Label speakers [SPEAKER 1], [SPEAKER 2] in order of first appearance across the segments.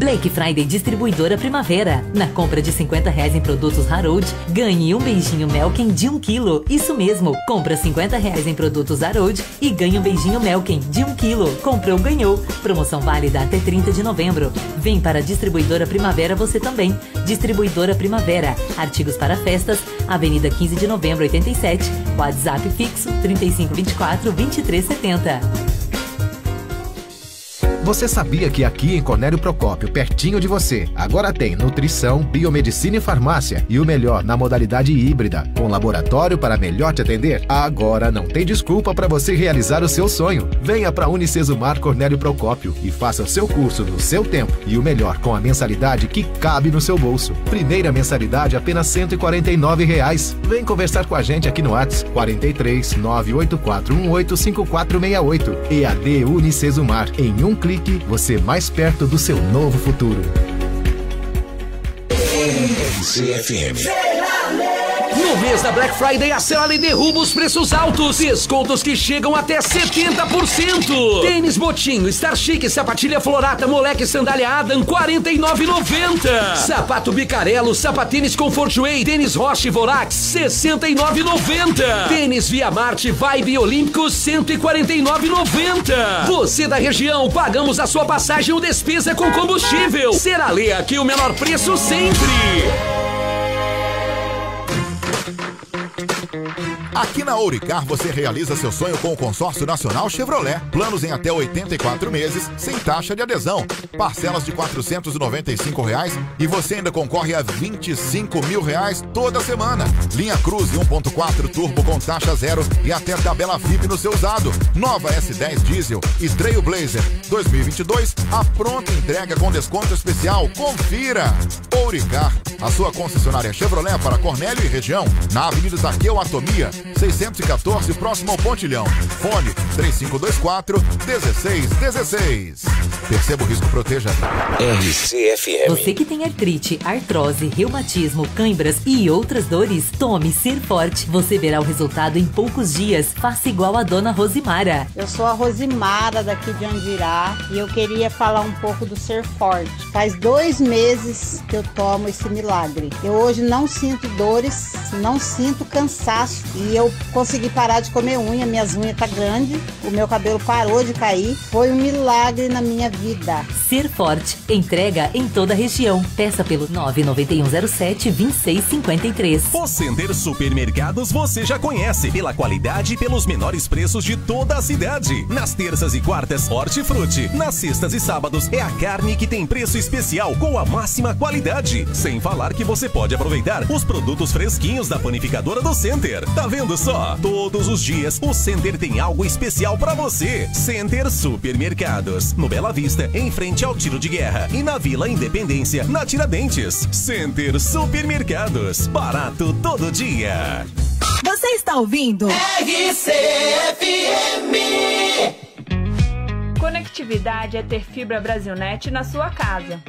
[SPEAKER 1] Black Friday Distribuidora Primavera. Na compra de 50 reais em produtos Harold, ganhe um beijinho Melken de 1 um quilo. Isso mesmo, compra 50 reais em produtos Harold e ganhe um beijinho Melken de 1 um quilo. Comprou, ganhou. Promoção válida até 30 de novembro. Vem para a Distribuidora Primavera você também. Distribuidora Primavera. Artigos para festas, Avenida 15 de novembro 87. WhatsApp fixo 3524 2370.
[SPEAKER 2] Você sabia que aqui em Cornélio Procópio, pertinho de você, agora tem nutrição, biomedicina e farmácia e o melhor na modalidade híbrida, com laboratório para melhor te atender? Agora não tem desculpa para você realizar o seu sonho. Venha para Unicesumar Cornélio Procópio e faça o seu curso no seu tempo e o melhor com a mensalidade que cabe no seu bolso. Primeira mensalidade apenas 149 reais. Vem conversar com a gente aqui no WhatsApp 43 98418 5468 EAD Unicesumar em um clique clique, você mais perto do seu novo futuro.
[SPEAKER 3] No mês da Black Friday, a Celali derruba os preços altos. Descontos que chegam até 70%. Tênis Botinho, Star Chic, sapatilha Florata, Moleque Sandália Adam, 49,90. Sapato Bicarelo, sapatênis Comfort Way, tênis Roche Vorax, 69,90. Tênis Via Marte Vibe Olímpicos, 149,90. Você da região, pagamos a sua passagem ou despesa com combustível. Será aqui o menor preço sempre. Thank you.
[SPEAKER 4] Aqui na Ouricar você realiza seu sonho com o consórcio nacional Chevrolet. Planos em até 84 meses, sem taxa de adesão. Parcelas de 495 reais, e você ainda concorre a 25 mil reais toda semana. Linha Cruz 1.4 Turbo com taxa zero e até tabela VIP no seu usado. Nova S10 Diesel e Trailblazer 2022, a pronta entrega com desconto especial. Confira! Ouricar, a sua concessionária Chevrolet para Cornélio e região, na Avenida Zaqueu Atomia, 614, próximo ao Pontilhão. Fone 3524 1616. Perceba o risco, proteja.
[SPEAKER 1] RCFM. Você que tem artrite, artrose, reumatismo, cãibras e outras dores, tome Ser Forte. Você verá o resultado em poucos dias. Faça igual a dona Rosimara.
[SPEAKER 5] Eu sou a Rosimara daqui de Andirá e eu queria falar um pouco do Ser Forte. Faz dois meses que eu tomo esse milagre. Eu hoje não sinto dores, não sinto cansaço e eu consegui parar de comer unha, minhas unhas tá grande, o meu cabelo parou de cair. Foi um milagre na minha vida.
[SPEAKER 1] Ser forte, entrega em toda a região. Peça pelo 99107 2653.
[SPEAKER 6] O Sender Supermercados você já conhece pela qualidade e pelos menores preços de toda a cidade. Nas terças e quartas, hortifruti. Nas sextas e sábados é a carne que tem preço especial com a máxima qualidade. Sem falar que você pode aproveitar os produtos fresquinhos da panificadora do Center. Tá vendo só? Todos os dias o Center tem algo especial para você. Center Supermercados. No Bela Vista, em frente ao tiro de guerra. E na Vila Independência, na Tiradentes. Center Supermercados. Barato todo dia.
[SPEAKER 7] Você está ouvindo?
[SPEAKER 8] RCFM.
[SPEAKER 9] Conectividade é ter fibra Brasilnet na sua casa.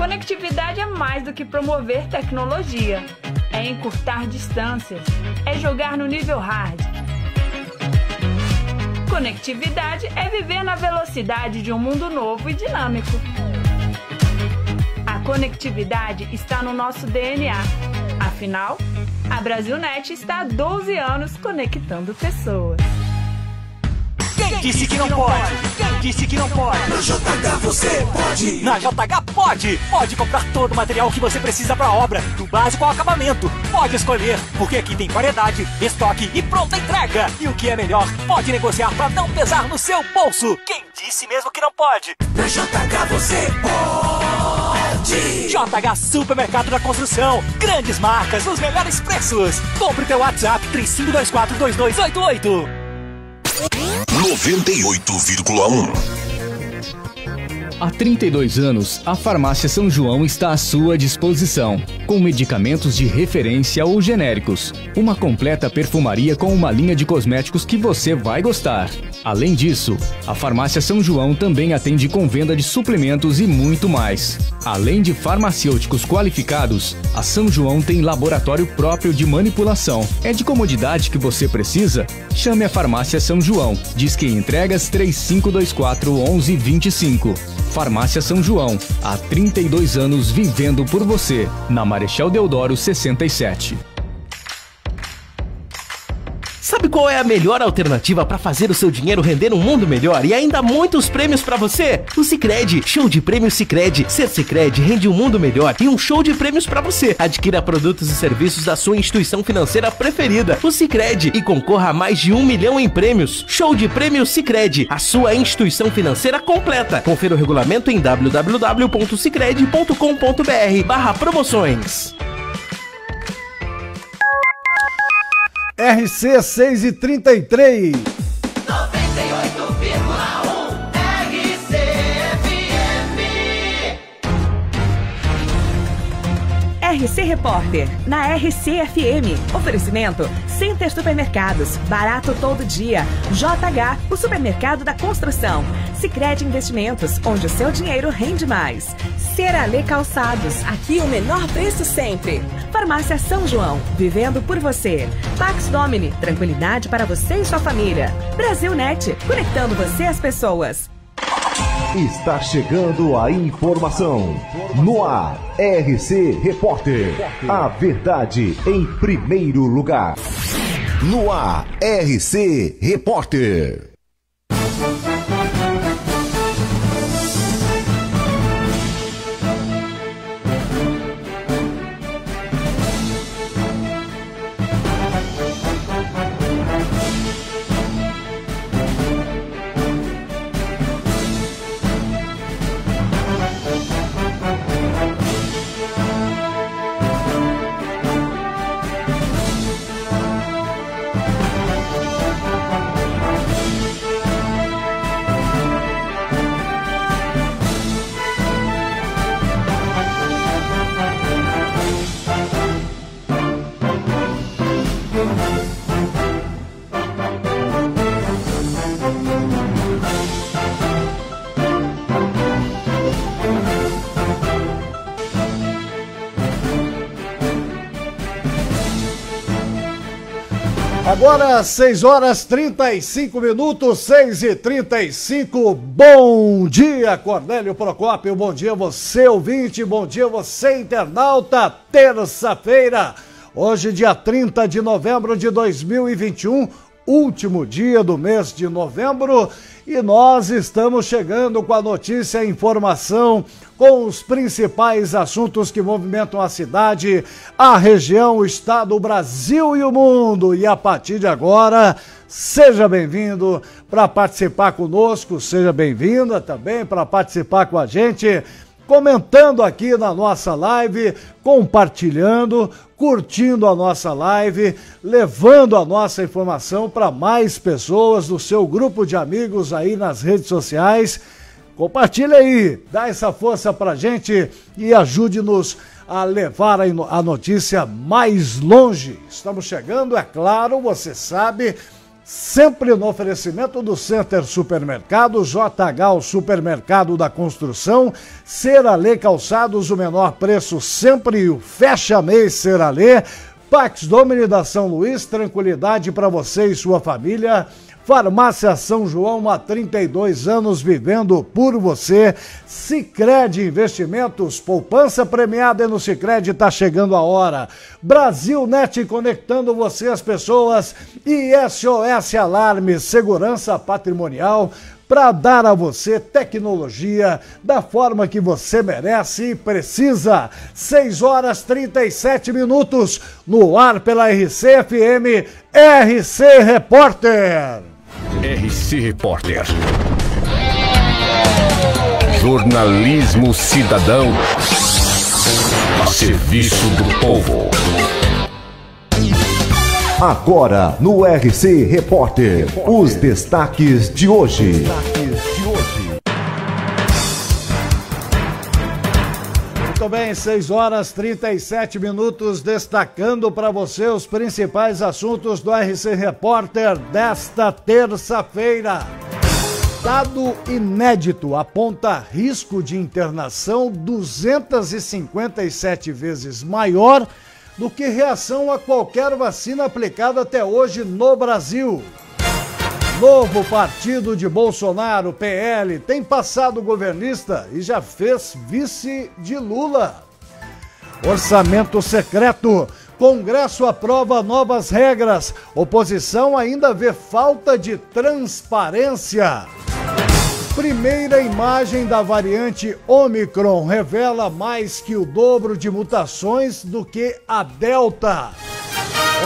[SPEAKER 9] Conectividade é mais do que promover tecnologia é encurtar distâncias, é jogar no nível hard. Conectividade é viver na velocidade de um mundo novo e dinâmico. A conectividade está no nosso DNA. Afinal, a Brasilnet está há 12 anos conectando pessoas.
[SPEAKER 10] Quem disse que não pode? Quem disse que não pode?
[SPEAKER 8] Na JH você pode!
[SPEAKER 10] Na JH pode! Pode comprar todo o material que você precisa para a obra, do básico ao acabamento. Pode escolher, porque aqui tem variedade, estoque e pronta entrega. E o que é melhor, pode negociar para não pesar no seu bolso. Quem disse mesmo que não pode?
[SPEAKER 8] Na JH você pode!
[SPEAKER 10] JH Supermercado da Construção. Grandes marcas, os melhores preços. Compre teu WhatsApp 3524 2288.
[SPEAKER 6] 98,1
[SPEAKER 11] Há 32 anos, a Farmácia São João está à sua disposição, com medicamentos de referência ou genéricos. Uma completa perfumaria com uma linha de cosméticos que você vai gostar. Além disso, a Farmácia São João também atende com venda de suplementos e muito mais. Além de farmacêuticos qualificados, a São João tem laboratório próprio de manipulação. É de comodidade que você precisa? Chame a Farmácia São João. Diz que entregas 3524 1125. Farmácia São João, há 32 anos vivendo por você, na Marechal Deodoro 67.
[SPEAKER 12] Sabe qual é a melhor alternativa para fazer o seu dinheiro render um mundo melhor e ainda muitos prêmios para você? O Sicredi, show de prêmios Sicredi. Ser Sicredi rende um mundo melhor e um show de prêmios para você. Adquira produtos e serviços da sua instituição financeira preferida, o Sicredi, e concorra a mais de um milhão em prêmios. Show de prêmios Sicredi, a sua instituição financeira completa. Confira o regulamento em www.sicredi.com.br/barra
[SPEAKER 13] RC 6 e 33.
[SPEAKER 14] RC Repórter, na RCFM. Oferecimento: Center Supermercados, barato todo dia. JH, o supermercado da construção. Sicredi Investimentos, onde o seu dinheiro rende mais. Ceralê Calçados, aqui o menor preço sempre. Farmácia São João, vivendo por você. Pax Domini, tranquilidade para você e sua família. Brasil Net, conectando você às pessoas.
[SPEAKER 15] Está chegando a informação. No ar, RC Repórter. A verdade em primeiro lugar. No ar, RC Repórter.
[SPEAKER 13] Agora, 6 horas 35 minutos, 6 e 35. Bom dia, Cornélio Procópio. Bom dia, você ouvinte. Bom dia, você internauta. Terça-feira, hoje, dia 30 de novembro de 2021, último dia do mês de novembro. E nós estamos chegando com a notícia e informação com os principais assuntos que movimentam a cidade, a região, o estado, o Brasil e o mundo. E a partir de agora, seja bem-vindo para participar conosco, seja bem-vinda também para participar com a gente comentando aqui na nossa live, compartilhando, curtindo a nossa live, levando a nossa informação para mais pessoas do seu grupo de amigos aí nas redes sociais. Compartilhe aí, dá essa força pra gente e ajude-nos a levar a notícia mais longe. Estamos chegando, é claro, você sabe, sempre no oferecimento do Center Supermercado, JH, supermercado da construção, Seralê Calçados, o menor preço sempre, o fecha mês Seralê, Pax Domini da São Luís, tranquilidade para você e sua família. Farmácia São João, há 32 anos vivendo por você. Sicredi Investimentos, poupança premiada no Sicredi, está chegando a hora. Brasil Net conectando você às pessoas e SOS Alarme, segurança patrimonial para dar a você tecnologia da forma que você merece e precisa. 6 horas 37 minutos no ar pela RCFM, RC Repórter.
[SPEAKER 15] RC Repórter. Jornalismo cidadão a serviço do povo. Agora no RC Repórter, os destaques de hoje.
[SPEAKER 13] Muito bem, 6 horas 37 minutos, destacando para você os principais assuntos do RC Repórter desta terça-feira. Dado inédito aponta risco de internação 257 vezes maior do que reação a qualquer vacina aplicada até hoje no Brasil. Novo partido de Bolsonaro, PL, tem passado governista e já fez vice de Lula. Orçamento secreto. Congresso aprova novas regras. Oposição ainda vê falta de transparência. Primeira imagem da variante Omicron revela mais que o dobro de mutações do que a Delta.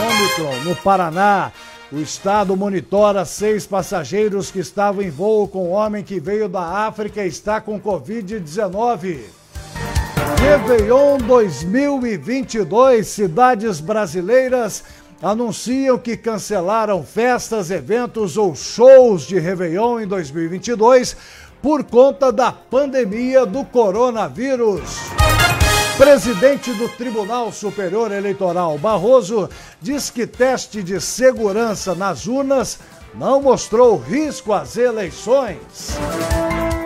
[SPEAKER 13] Omicron no Paraná. O estado monitora seis passageiros que estavam em voo com um homem que veio da África e está com Covid-19. Réveillon 2022, cidades brasileiras anunciam que cancelaram festas, eventos ou shows de Réveillon em 2022 por conta da pandemia do coronavírus. Presidente do Tribunal Superior Eleitoral, Barroso, diz que teste de segurança nas urnas não mostrou risco às eleições.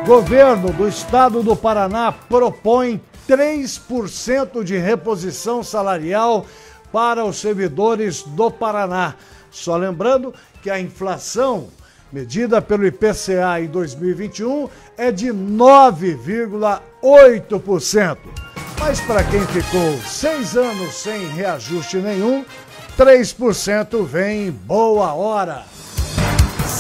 [SPEAKER 13] Governo do Estado do Paraná propõe 3% de reposição salarial para os servidores do Paraná. Só lembrando que a inflação medida pelo IPCA em 2021 é de 9,8%. Mas para quem ficou seis anos sem reajuste nenhum, 3% vem em boa hora.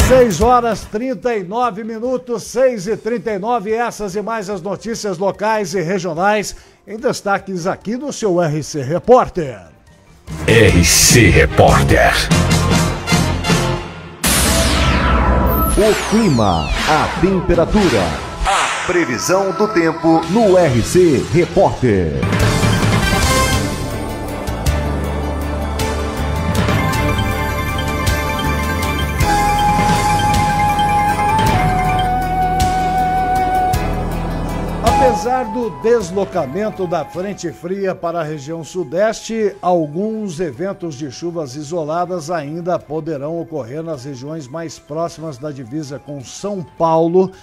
[SPEAKER 13] 6 horas 39 minutos, 6 e 39 essas e mais as notícias locais e regionais em destaques aqui no seu RC Repórter.
[SPEAKER 15] RC Repórter. O clima, a temperatura, a previsão do tempo no RC Repórter.
[SPEAKER 13] Apesar do deslocamento da frente fria para a região sudeste, alguns eventos de chuvas isoladas ainda poderão ocorrer nas regiões mais próximas da divisa com São Paulo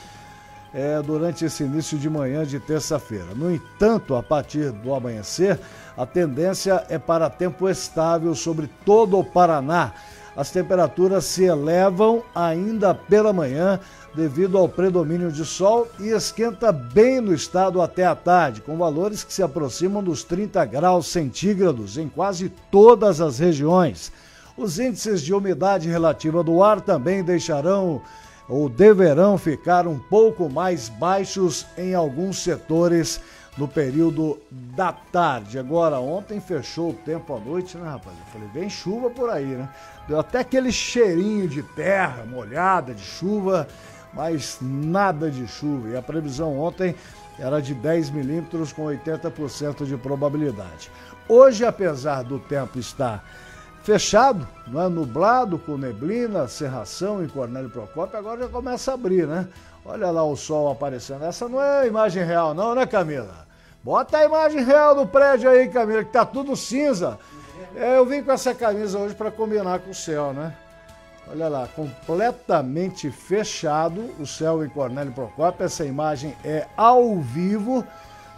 [SPEAKER 13] é, durante esse início de manhã de terça-feira. No entanto, a partir do amanhecer, a tendência é para tempo estável sobre todo o Paraná. As temperaturas se elevam ainda pela manhã devido ao predomínio de sol e esquenta bem no estado até a tarde, com valores que se aproximam dos 30 graus centígrados em quase todas as regiões. Os índices de umidade relativa do ar também deixarão ou deverão ficar um pouco mais baixos em alguns setores no período da tarde. Agora, ontem fechou o tempo à noite, né, rapaz? Eu falei, vem chuva por aí, né? Deu até aquele cheirinho de terra molhada, de chuva mas nada de chuva. E a previsão ontem era de 10 milímetros com 80% de probabilidade. Hoje, apesar do tempo estar fechado, não é? nublado, com neblina, serração em Cornélio Procópio, agora já começa a abrir, né? Olha lá o sol aparecendo. Essa não é a imagem real, não, né, Camila? Bota a imagem real do prédio aí, Camila, que tá tudo cinza. É, eu vim com essa camisa hoje para combinar com o céu, né? Olha lá, completamente fechado o céu em Cornélio Procópio. Essa imagem é ao vivo.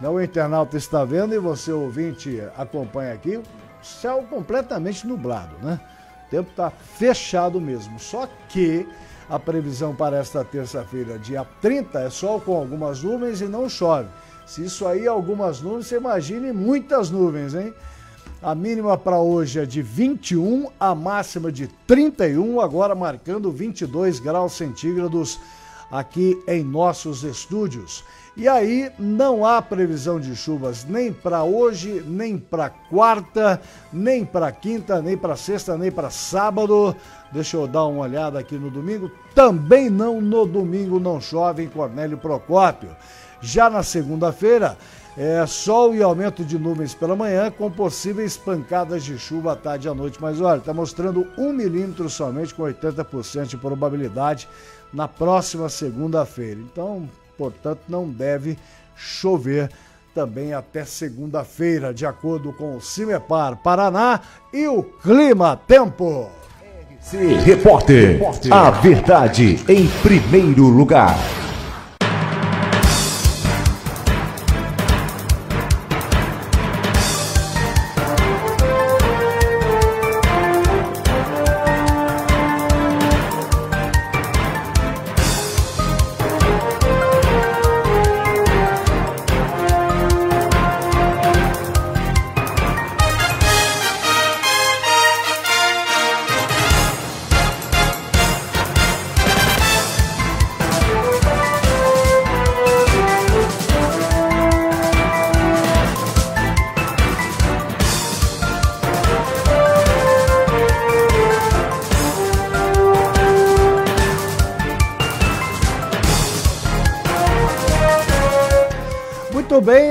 [SPEAKER 13] Né? O internauta está vendo e você, ouvinte, acompanha aqui. Céu completamente nublado, né? O tempo está fechado mesmo. Só que a previsão para esta terça-feira, dia 30, é sol com algumas nuvens e não chove. Se isso aí, algumas nuvens, você imagine muitas nuvens, hein? A mínima para hoje é de 21, a máxima de 31, agora marcando 22 graus centígrados aqui em nossos estúdios. E aí não há previsão de chuvas nem para hoje, nem para quarta, nem para quinta, nem para sexta, nem para sábado. Deixa eu dar uma olhada aqui no domingo. Também não no domingo não chove em Cornélio Procópio. Já na segunda-feira, é, sol e aumento de nuvens pela manhã, com possíveis pancadas de chuva à tarde e à noite. Mas olha, está mostrando um milímetro somente, com 80% de probabilidade na próxima segunda-feira. Então, portanto, não deve chover também até segunda-feira, de acordo com o Cimepar Paraná e o Clima Tempo.
[SPEAKER 15] Repórter, a verdade em primeiro lugar.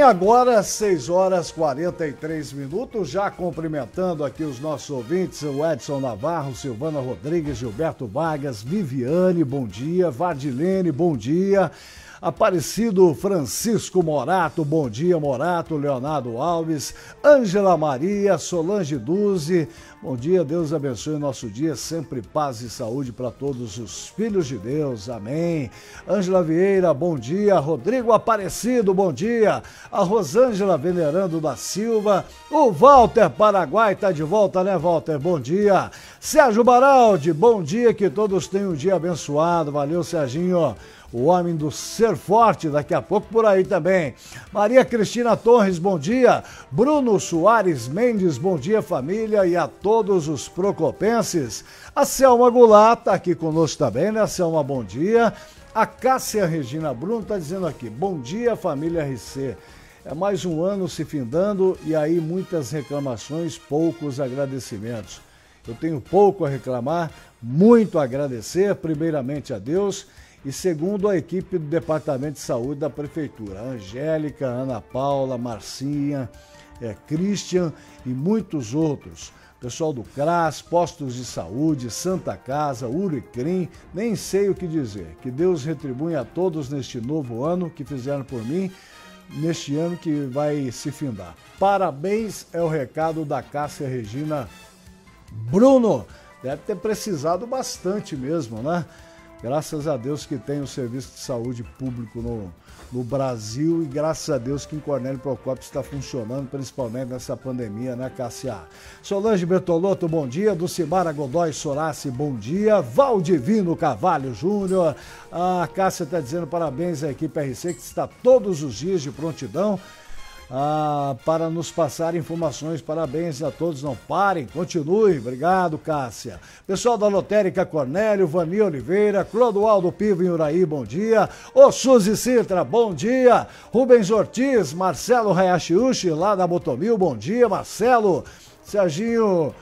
[SPEAKER 13] Agora 6 horas 43 minutos, já cumprimentando aqui os nossos ouvintes, o Edson Navarro, Silvana Rodrigues, Gilberto Vargas, Viviane, bom dia, Vardilene, bom dia. Aparecido Francisco Morato, bom dia Morato, Leonardo Alves, Ângela Maria, Solange Duzi, bom dia, Deus abençoe nosso dia, sempre paz e saúde para todos os filhos de Deus, amém. Ângela Vieira, bom dia, Rodrigo Aparecido, bom dia, a Rosângela Venerando da Silva, o Walter Paraguai tá de volta, né Walter, bom dia. Sérgio Baraldi, bom dia, que todos tenham um dia abençoado, valeu Serginho o homem do ser forte, daqui a pouco por aí também. Maria Cristina Torres, bom dia. Bruno Soares Mendes, bom dia família e a todos os procopenses. A Selma Goulart tá aqui conosco também, né Selma, bom dia. A Cássia Regina Bruno tá dizendo aqui, bom dia família RC. É mais um ano se findando e aí muitas reclamações, poucos agradecimentos. Eu tenho pouco a reclamar, muito a agradecer, primeiramente a Deus e segundo a equipe do Departamento de Saúde da Prefeitura, Angélica, Ana Paula, Marcinha, é, Christian e muitos outros. Pessoal do CRAS, Postos de Saúde, Santa Casa, Uricrim, nem sei o que dizer. Que Deus retribui a todos neste novo ano que fizeram por mim, neste ano que vai se findar. Parabéns é o recado da Cássia Regina Bruno. Deve ter precisado bastante mesmo, né? Graças a Deus que tem o serviço de saúde público no, no Brasil e graças a Deus que em Cornélio Procópio está funcionando, principalmente nessa pandemia, né, Cássia? Solange Bertolotto, bom dia. Dulcimara Godoy Sorace, bom dia. Valdivino Carvalho Júnior. A Cássia está dizendo parabéns à equipe RC que está todos os dias de prontidão ah, para nos passar informações. Parabéns a todos, não parem, continue. Obrigado, Cássia. Pessoal da Lotérica Cornélio, Vani Oliveira, Clodoaldo Pivo em Uraí, bom dia. Ô Suzy Citra, bom dia. Rubens Ortiz, Marcelo Hayachiuchi, lá da Botomil, bom dia, Marcelo. Serginho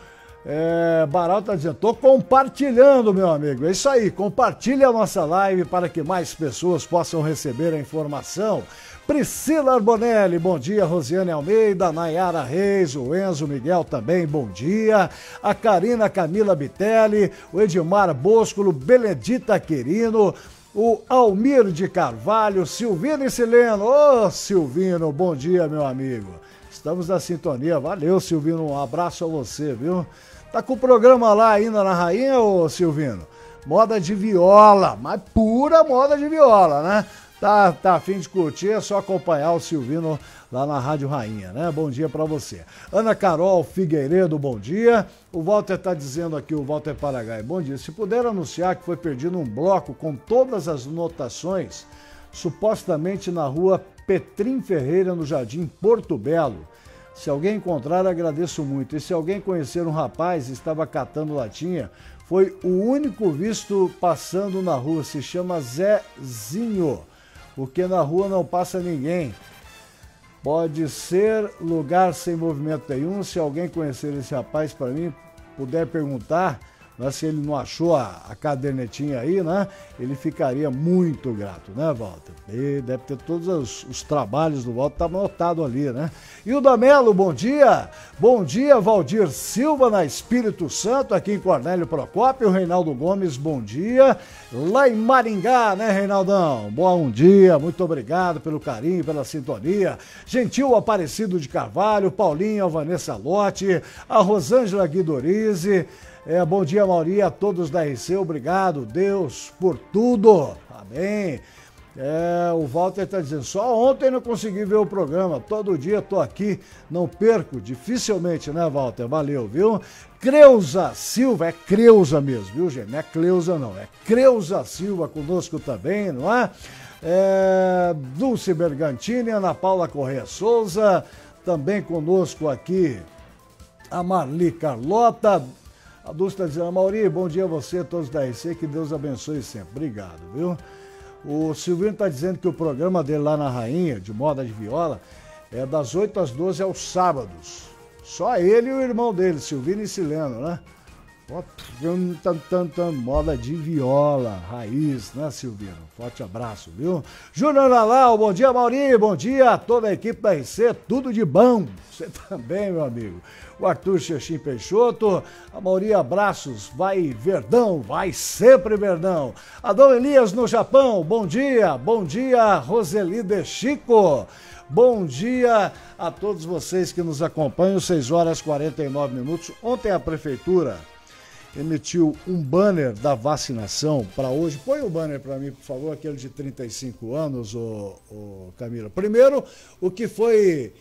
[SPEAKER 13] é, Baral está dizendo, estou compartilhando, meu amigo. É isso aí, compartilhe a nossa live para que mais pessoas possam receber a informação. Priscila Arbonelli, bom dia. Rosiane Almeida, Nayara Reis, o Enzo Miguel também, bom dia. A Karina Camila Bitelli, o Edmar Boscolo, Benedita Querino, o Almir de Carvalho, Silvino e Sileno. Ô, oh, Silvino, bom dia, meu amigo. Estamos na sintonia. Valeu, Silvino. Um abraço a você, viu? Tá com o programa lá ainda na Rainha, ô Silvino? Moda de viola, mas pura moda de viola, né? Tá, tá afim de curtir, é só acompanhar o Silvino lá na Rádio Rainha, né? Bom dia para você. Ana Carol Figueiredo, bom dia. O Walter tá dizendo aqui, o Walter Paragai, bom dia. Se puder anunciar que foi perdido um bloco com todas as notações, supostamente na rua Petrim Ferreira, no Jardim Porto Belo. Se alguém encontrar, agradeço muito. E se alguém conhecer um rapaz estava catando latinha, foi o único visto passando na rua, se chama Zezinho porque na rua não passa ninguém. Pode ser lugar sem movimento nenhum. Se alguém conhecer esse rapaz para mim, puder perguntar, né, se ele não achou a, a, cadernetinha aí, né? Ele ficaria muito grato, né, Walter? E deve ter todos os, os trabalhos do Walter, tá anotado ali, né? E o Damelo, bom dia! Bom dia, Valdir Silva, na Espírito Santo, aqui em Cornélio Procópio. Reinaldo Gomes, bom dia. Lá em Maringá, né, Reinaldão? Bom dia, muito obrigado pelo carinho, pela sintonia. Gentil Aparecido de Carvalho, Paulinho, Vanessa Lotte, a Rosângela Guidorize. É, bom dia, Mauri, a todos da RC. Obrigado, Deus, por tudo. Amém. É, o Walter está dizendo, só ontem não consegui ver o programa. Todo dia estou aqui, não perco, dificilmente, né, Walter? Valeu, viu? Creuza Silva, é Creuza mesmo, viu, gente? Não é Cleusa, não, é Creuza Silva conosco também, não é? é Dulce Bergantini, Ana Paula Correia Souza, também conosco aqui a Marli Carlota, a Dulce está dizendo, Mauri, bom dia a você, todos da RC, que Deus abençoe sempre. Obrigado, viu? O Silvino está dizendo que o programa dele lá na Rainha, de moda de viola, é das 8 às 12 aos sábados. Só ele e o irmão dele, Silvino e Sileno, né? Moda de viola, raiz, né, Silvino? Forte abraço, viu? Júnior Lalau, bom dia, Mauri, bom dia a toda a equipe da RC, tudo de bom. Você também, meu amigo. O Arthur Xexim Peixoto, a Mauri, abraços, vai Verdão, vai sempre Verdão. Adão Elias no Japão, bom dia, bom dia, Roseli de Chico. Bom dia a todos vocês que nos acompanham, 6 horas e 49 minutos. Ontem a prefeitura emitiu um banner da vacinação para hoje. Põe o banner para mim, por favor, aquele de 35 anos, ô Camila. Primeiro, o que foi,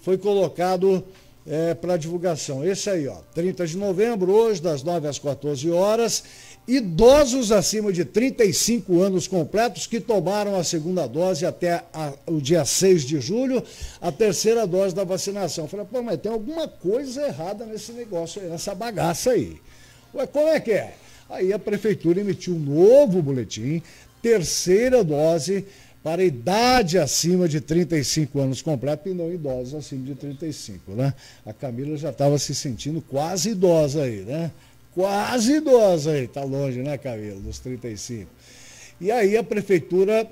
[SPEAKER 13] foi colocado é, para divulgação. Esse aí, ó, 30 de novembro, hoje, das 9 às 14 horas. Idosos acima de 35 anos completos que tomaram a segunda dose até a, o dia 6 de julho, a terceira dose da vacinação. falei, pô, mas tem alguma coisa errada nesse negócio nessa bagaça aí. Ué, como é que é? Aí a prefeitura emitiu um novo boletim, terceira dose para idade acima de 35 anos completo e não idosos acima de 35, né? A Camila já estava se sentindo quase idosa aí, né? Quase idosa aí, tá longe, né, Camila, dos 35. E aí a prefeitura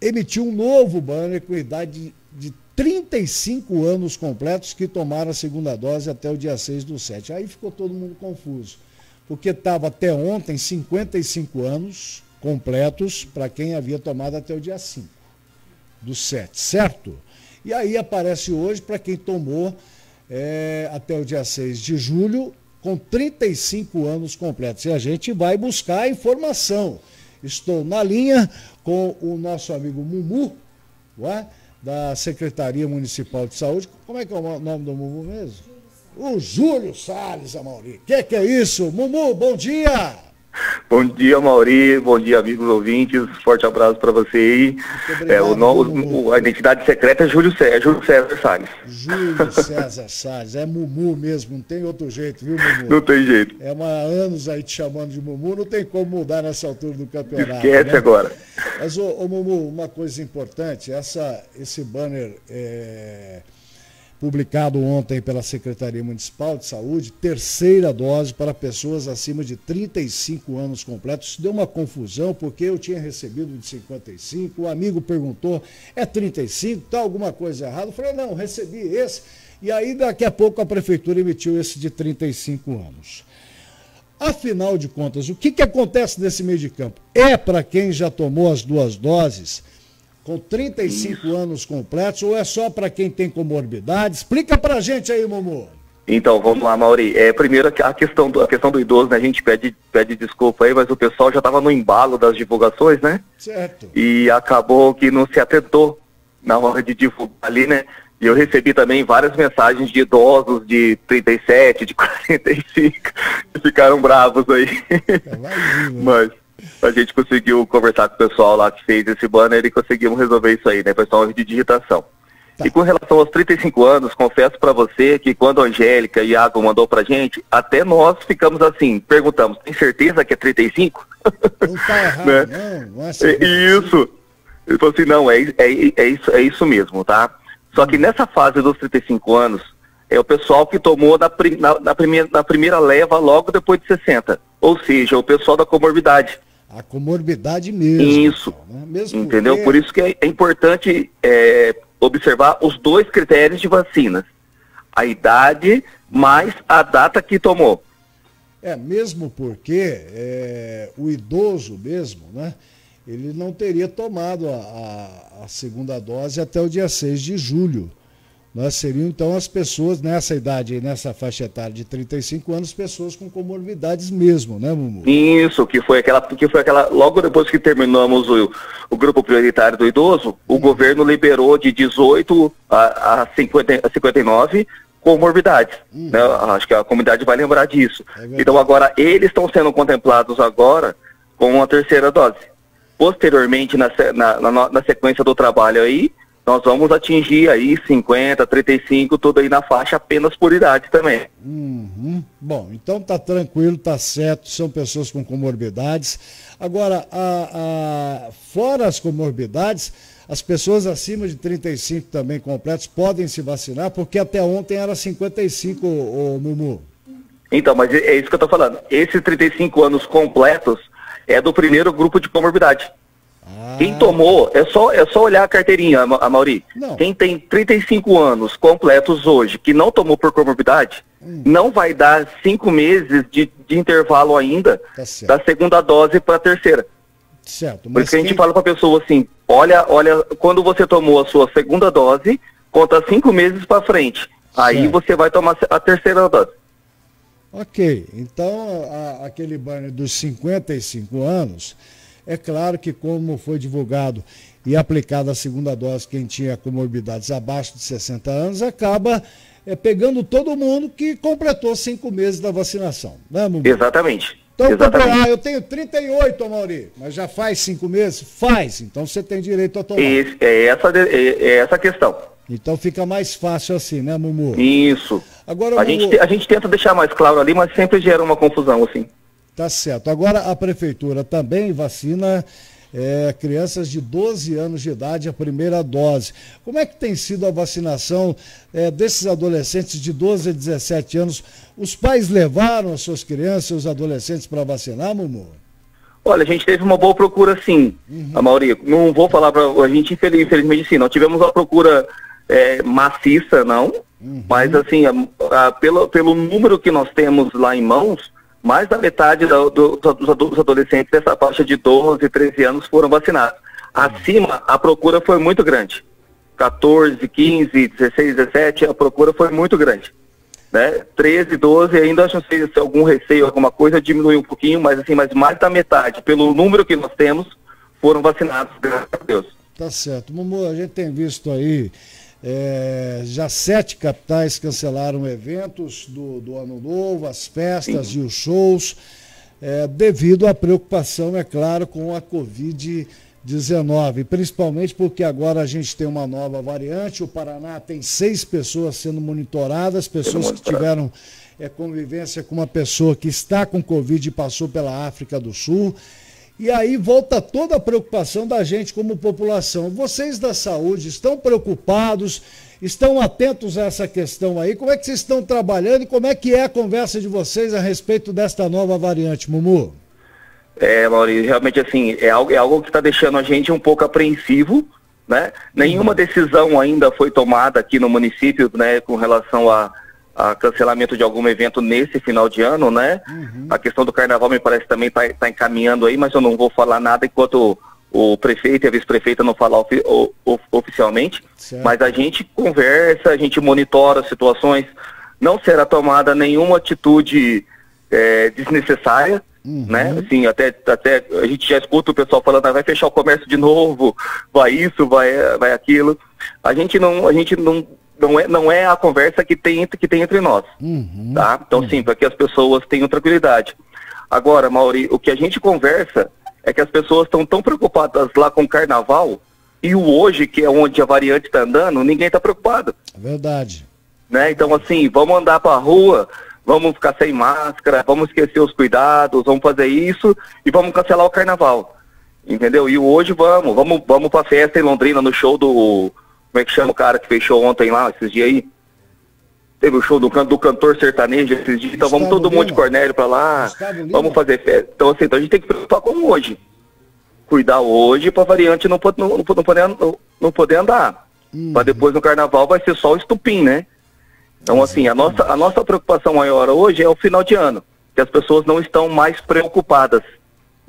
[SPEAKER 13] emitiu um novo banner com idade de 35 anos completos que tomaram a segunda dose até o dia 6 do 7. Aí ficou todo mundo confuso porque estava até ontem 55 anos completos para quem havia tomado até o dia 5 do 7, certo? E aí aparece hoje para quem tomou é, até o dia 6 de julho com 35 anos completos. E a gente vai buscar a informação. Estou na linha com o nosso amigo Mumu, é? da Secretaria Municipal de Saúde. Como é que é o nome do Mumu mesmo? o Júlio Salles, Amauri. Que que é isso? Mumu, bom dia!
[SPEAKER 16] Bom dia, Mauri. Bom dia, amigos ouvintes. Forte abraço para você aí. Obrigado, é, o, no, o, a identidade secreta é Júlio César, é Júlio César Salles.
[SPEAKER 13] Júlio César Salles. É Mumu mesmo, não tem outro jeito, viu, Mumu?
[SPEAKER 16] Não tem jeito.
[SPEAKER 13] É há anos aí te chamando de Mumu, não tem como mudar nessa altura do campeonato.
[SPEAKER 16] Esquece né? agora.
[SPEAKER 13] Mas, ô, ô, Mumu, uma coisa importante, essa, esse banner. É publicado ontem pela Secretaria Municipal de Saúde, terceira dose para pessoas acima de 35 anos completos. Isso deu uma confusão, porque eu tinha recebido de 55, o amigo perguntou, é 35, está alguma coisa errada? Eu falei, não, recebi esse. E aí, daqui a pouco, a Prefeitura emitiu esse de 35 anos. Afinal de contas, o que, que acontece nesse meio de campo? É para quem já tomou as duas doses com 35 Isso. anos completos ou é só para quem tem comorbidade? Explica para a gente aí, Mumu.
[SPEAKER 16] Então, vamos lá, Mauri. É, primeiro, a questão, do, a questão do idoso, né? A gente pede, pede desculpa aí, mas o pessoal já estava no embalo das divulgações, né?
[SPEAKER 13] Certo.
[SPEAKER 16] E acabou que não se atentou na hora de divulgar ali, né? E eu recebi também várias mensagens de idosos de 37, de 45, que ficaram bravos aí. Imagina. mas, a gente conseguiu conversar com o pessoal lá que fez esse banner e conseguimos resolver isso aí, né, pessoal de digitação. Tá. E com relação aos 35 anos, confesso para você que quando a Angélica e Iago mandou pra gente, até nós ficamos assim, perguntamos, tem certeza que é 35?
[SPEAKER 13] Não tá errado, né? não, não é
[SPEAKER 16] Isso. Ele falou assim, não, é, é, é, isso, é isso mesmo, tá? Só que hum. nessa fase dos 35 anos, é o pessoal que tomou na, na, na, primeira, na primeira leva logo depois de 60. Ou seja, o pessoal da comorbidade.
[SPEAKER 13] A comorbidade mesmo.
[SPEAKER 16] Isso. Né? Mesmo Entendeu? Porque... Por isso que é, é importante é, observar os dois critérios de vacinas. A idade mais a data que tomou.
[SPEAKER 13] É, mesmo porque é, o idoso mesmo, né? Ele não teria tomado a, a, a segunda dose até o dia 6 de julho. Nós seriam então as pessoas nessa idade, nessa faixa etária de 35 anos, pessoas com comorbidades mesmo, né, Mumu?
[SPEAKER 16] Isso, que foi aquela, que foi aquela, logo depois que terminamos o, o grupo prioritário do idoso, o hum. governo liberou de 18 a, a, 50, a 59 comorbidades. Hum. Né? Acho que a comunidade vai lembrar disso. É então agora eles estão sendo contemplados agora com a terceira dose. Posteriormente, na, na, na sequência do trabalho aí, nós vamos atingir aí 50, 35, tudo aí na faixa apenas por idade também.
[SPEAKER 13] Uhum. Bom, então tá tranquilo, tá certo, são pessoas com comorbidades. Agora, a, a, fora as comorbidades, as pessoas acima de 35 também completos podem se vacinar, porque até ontem era 55, o, Mumu.
[SPEAKER 16] Então, mas é é isso que eu tô falando. Esses 35 anos completos é do primeiro grupo de comorbidade. Quem tomou, é só, é só olhar a carteirinha, a Mauri. Quem tem 35 anos completos hoje, que não tomou por comorbidade, não vai dar cinco meses de, de intervalo ainda da segunda dose para a terceira.
[SPEAKER 13] Certo.
[SPEAKER 16] Por isso que a gente fala para a pessoa assim, olha, olha, quando você tomou a sua segunda dose, conta cinco meses para frente. Aí
[SPEAKER 13] Certo.
[SPEAKER 16] você vai tomar a terceira dose.
[SPEAKER 13] Ok, então a- aquele banner dos 55 anos, é claro que como foi divulgado e aplicada a segunda dose, quem tinha comorbidades abaixo de 60 anos, acaba é, pegando todo mundo que completou cinco meses da vacinação. Né, Mumu?
[SPEAKER 16] Exatamente.
[SPEAKER 13] Então,
[SPEAKER 16] Exatamente.
[SPEAKER 13] ah, eu tenho 38, Mauri, mas já faz cinco meses? Faz, então você tem direito a tomar.
[SPEAKER 16] Esse- é, essa, é, é essa a questão.
[SPEAKER 13] Então fica mais fácil assim, né, Mumu?
[SPEAKER 16] Isso.
[SPEAKER 13] Agora,
[SPEAKER 16] a,
[SPEAKER 13] Mumu-
[SPEAKER 16] gente, te- a gente tenta deixar mais claro ali, mas sempre gera uma confusão, assim.
[SPEAKER 13] Tá certo. Agora a prefeitura também vacina é, crianças de 12 anos de idade a primeira dose. Como é que tem sido a vacinação é, desses adolescentes de 12 a 17 anos? Os pais levaram as suas crianças, os adolescentes para vacinar, Mumu?
[SPEAKER 16] Olha, a gente teve uma boa procura sim, a Mauri. Não vou falar para a gente, infeliz- infelizmente sim, não tivemos uma procura é, maciça, não. Mas assim, a- a- pelo, pelo número que nós temos lá em mãos, mais da metade da- do- dos ado- dos adolescentes dessa faixa de 12, 13 anos foram vacinados. Acima, a procura foi muito grande. 14, 15, 16, 17, a procura foi muito grande. Né? 13, 12, ainda acho sei se algum receio, alguma coisa, diminuiu um pouquinho, mas assim, mas mais da metade, pelo número que nós temos, foram vacinados, graças a Deus.
[SPEAKER 13] Tá certo. Mumu, a gente tem visto aí, é, já sete capitais cancelaram eventos do, do Ano Novo, as festas e os shows, é, devido à preocupação, é claro, com a Covid-19, principalmente porque agora a gente tem uma nova variante, o Paraná tem seis pessoas sendo monitoradas, pessoas que tiveram é, convivência com uma pessoa que está com Covid e passou pela África do Sul. E aí volta toda a preocupação da gente como população. Vocês da saúde estão preocupados, estão atentos a essa questão aí? Como é que vocês estão trabalhando e como é que é a conversa de vocês a respeito desta nova variante, Mumu?
[SPEAKER 16] É, Maurício, realmente assim, é algo, é algo que está deixando a gente um pouco apreensivo, né? Nenhuma decisão ainda foi tomada aqui no município, né, com relação a, a cancelamento de algum evento nesse final de ano, né? A questão do carnaval me parece também está encaminhando aí, mas eu não vou falar nada enquanto o, o prefeito e a vice-prefeita não falar ofi- o- o- oficialmente.
[SPEAKER 13] Certo.
[SPEAKER 16] Mas a gente conversa, a gente monitora as situações, não será tomada nenhuma atitude eh, desnecessária, né? Assim, até, até a gente já escuta o pessoal falando, ah, vai fechar o comércio de novo, vai isso, vai, vai aquilo. A gente não, a gente não, não é, não é a conversa que tem, entre- que tem entre nós, tá? Então, sim, para que as pessoas tenham tranquilidade. Agora, Mauri, o que a gente conversa é que as pessoas estão tão preocupadas lá com o carnaval e o hoje, que é onde a variante está andando, ninguém está preocupado
[SPEAKER 13] É verdade.
[SPEAKER 16] né? Então, assim, vamos andar pra rua, vamos ficar sem máscara, vamos esquecer os cuidados, vamos fazer isso e vamos cancelar o carnaval. Entendeu? E hoje vamos, vamos, vamos pra festa em Londrina, no show do. Como é que chama o cara que fechou ontem lá, esses dias aí? Teve o show do, can- do cantor sertanejo esses dias, então vamos todo mundo de Cornélio pra lá, vamos fazer festa. Então, assim, então a gente tem que preocupar com hoje. Cuidar hoje pra variante não, não, não, não poder, não, não poder andar. Pra depois no carnaval vai ser só o estupim, né? Então, assim, a nossa, a nossa preocupação maior hoje é o final de ano, que as pessoas não estão mais preocupadas.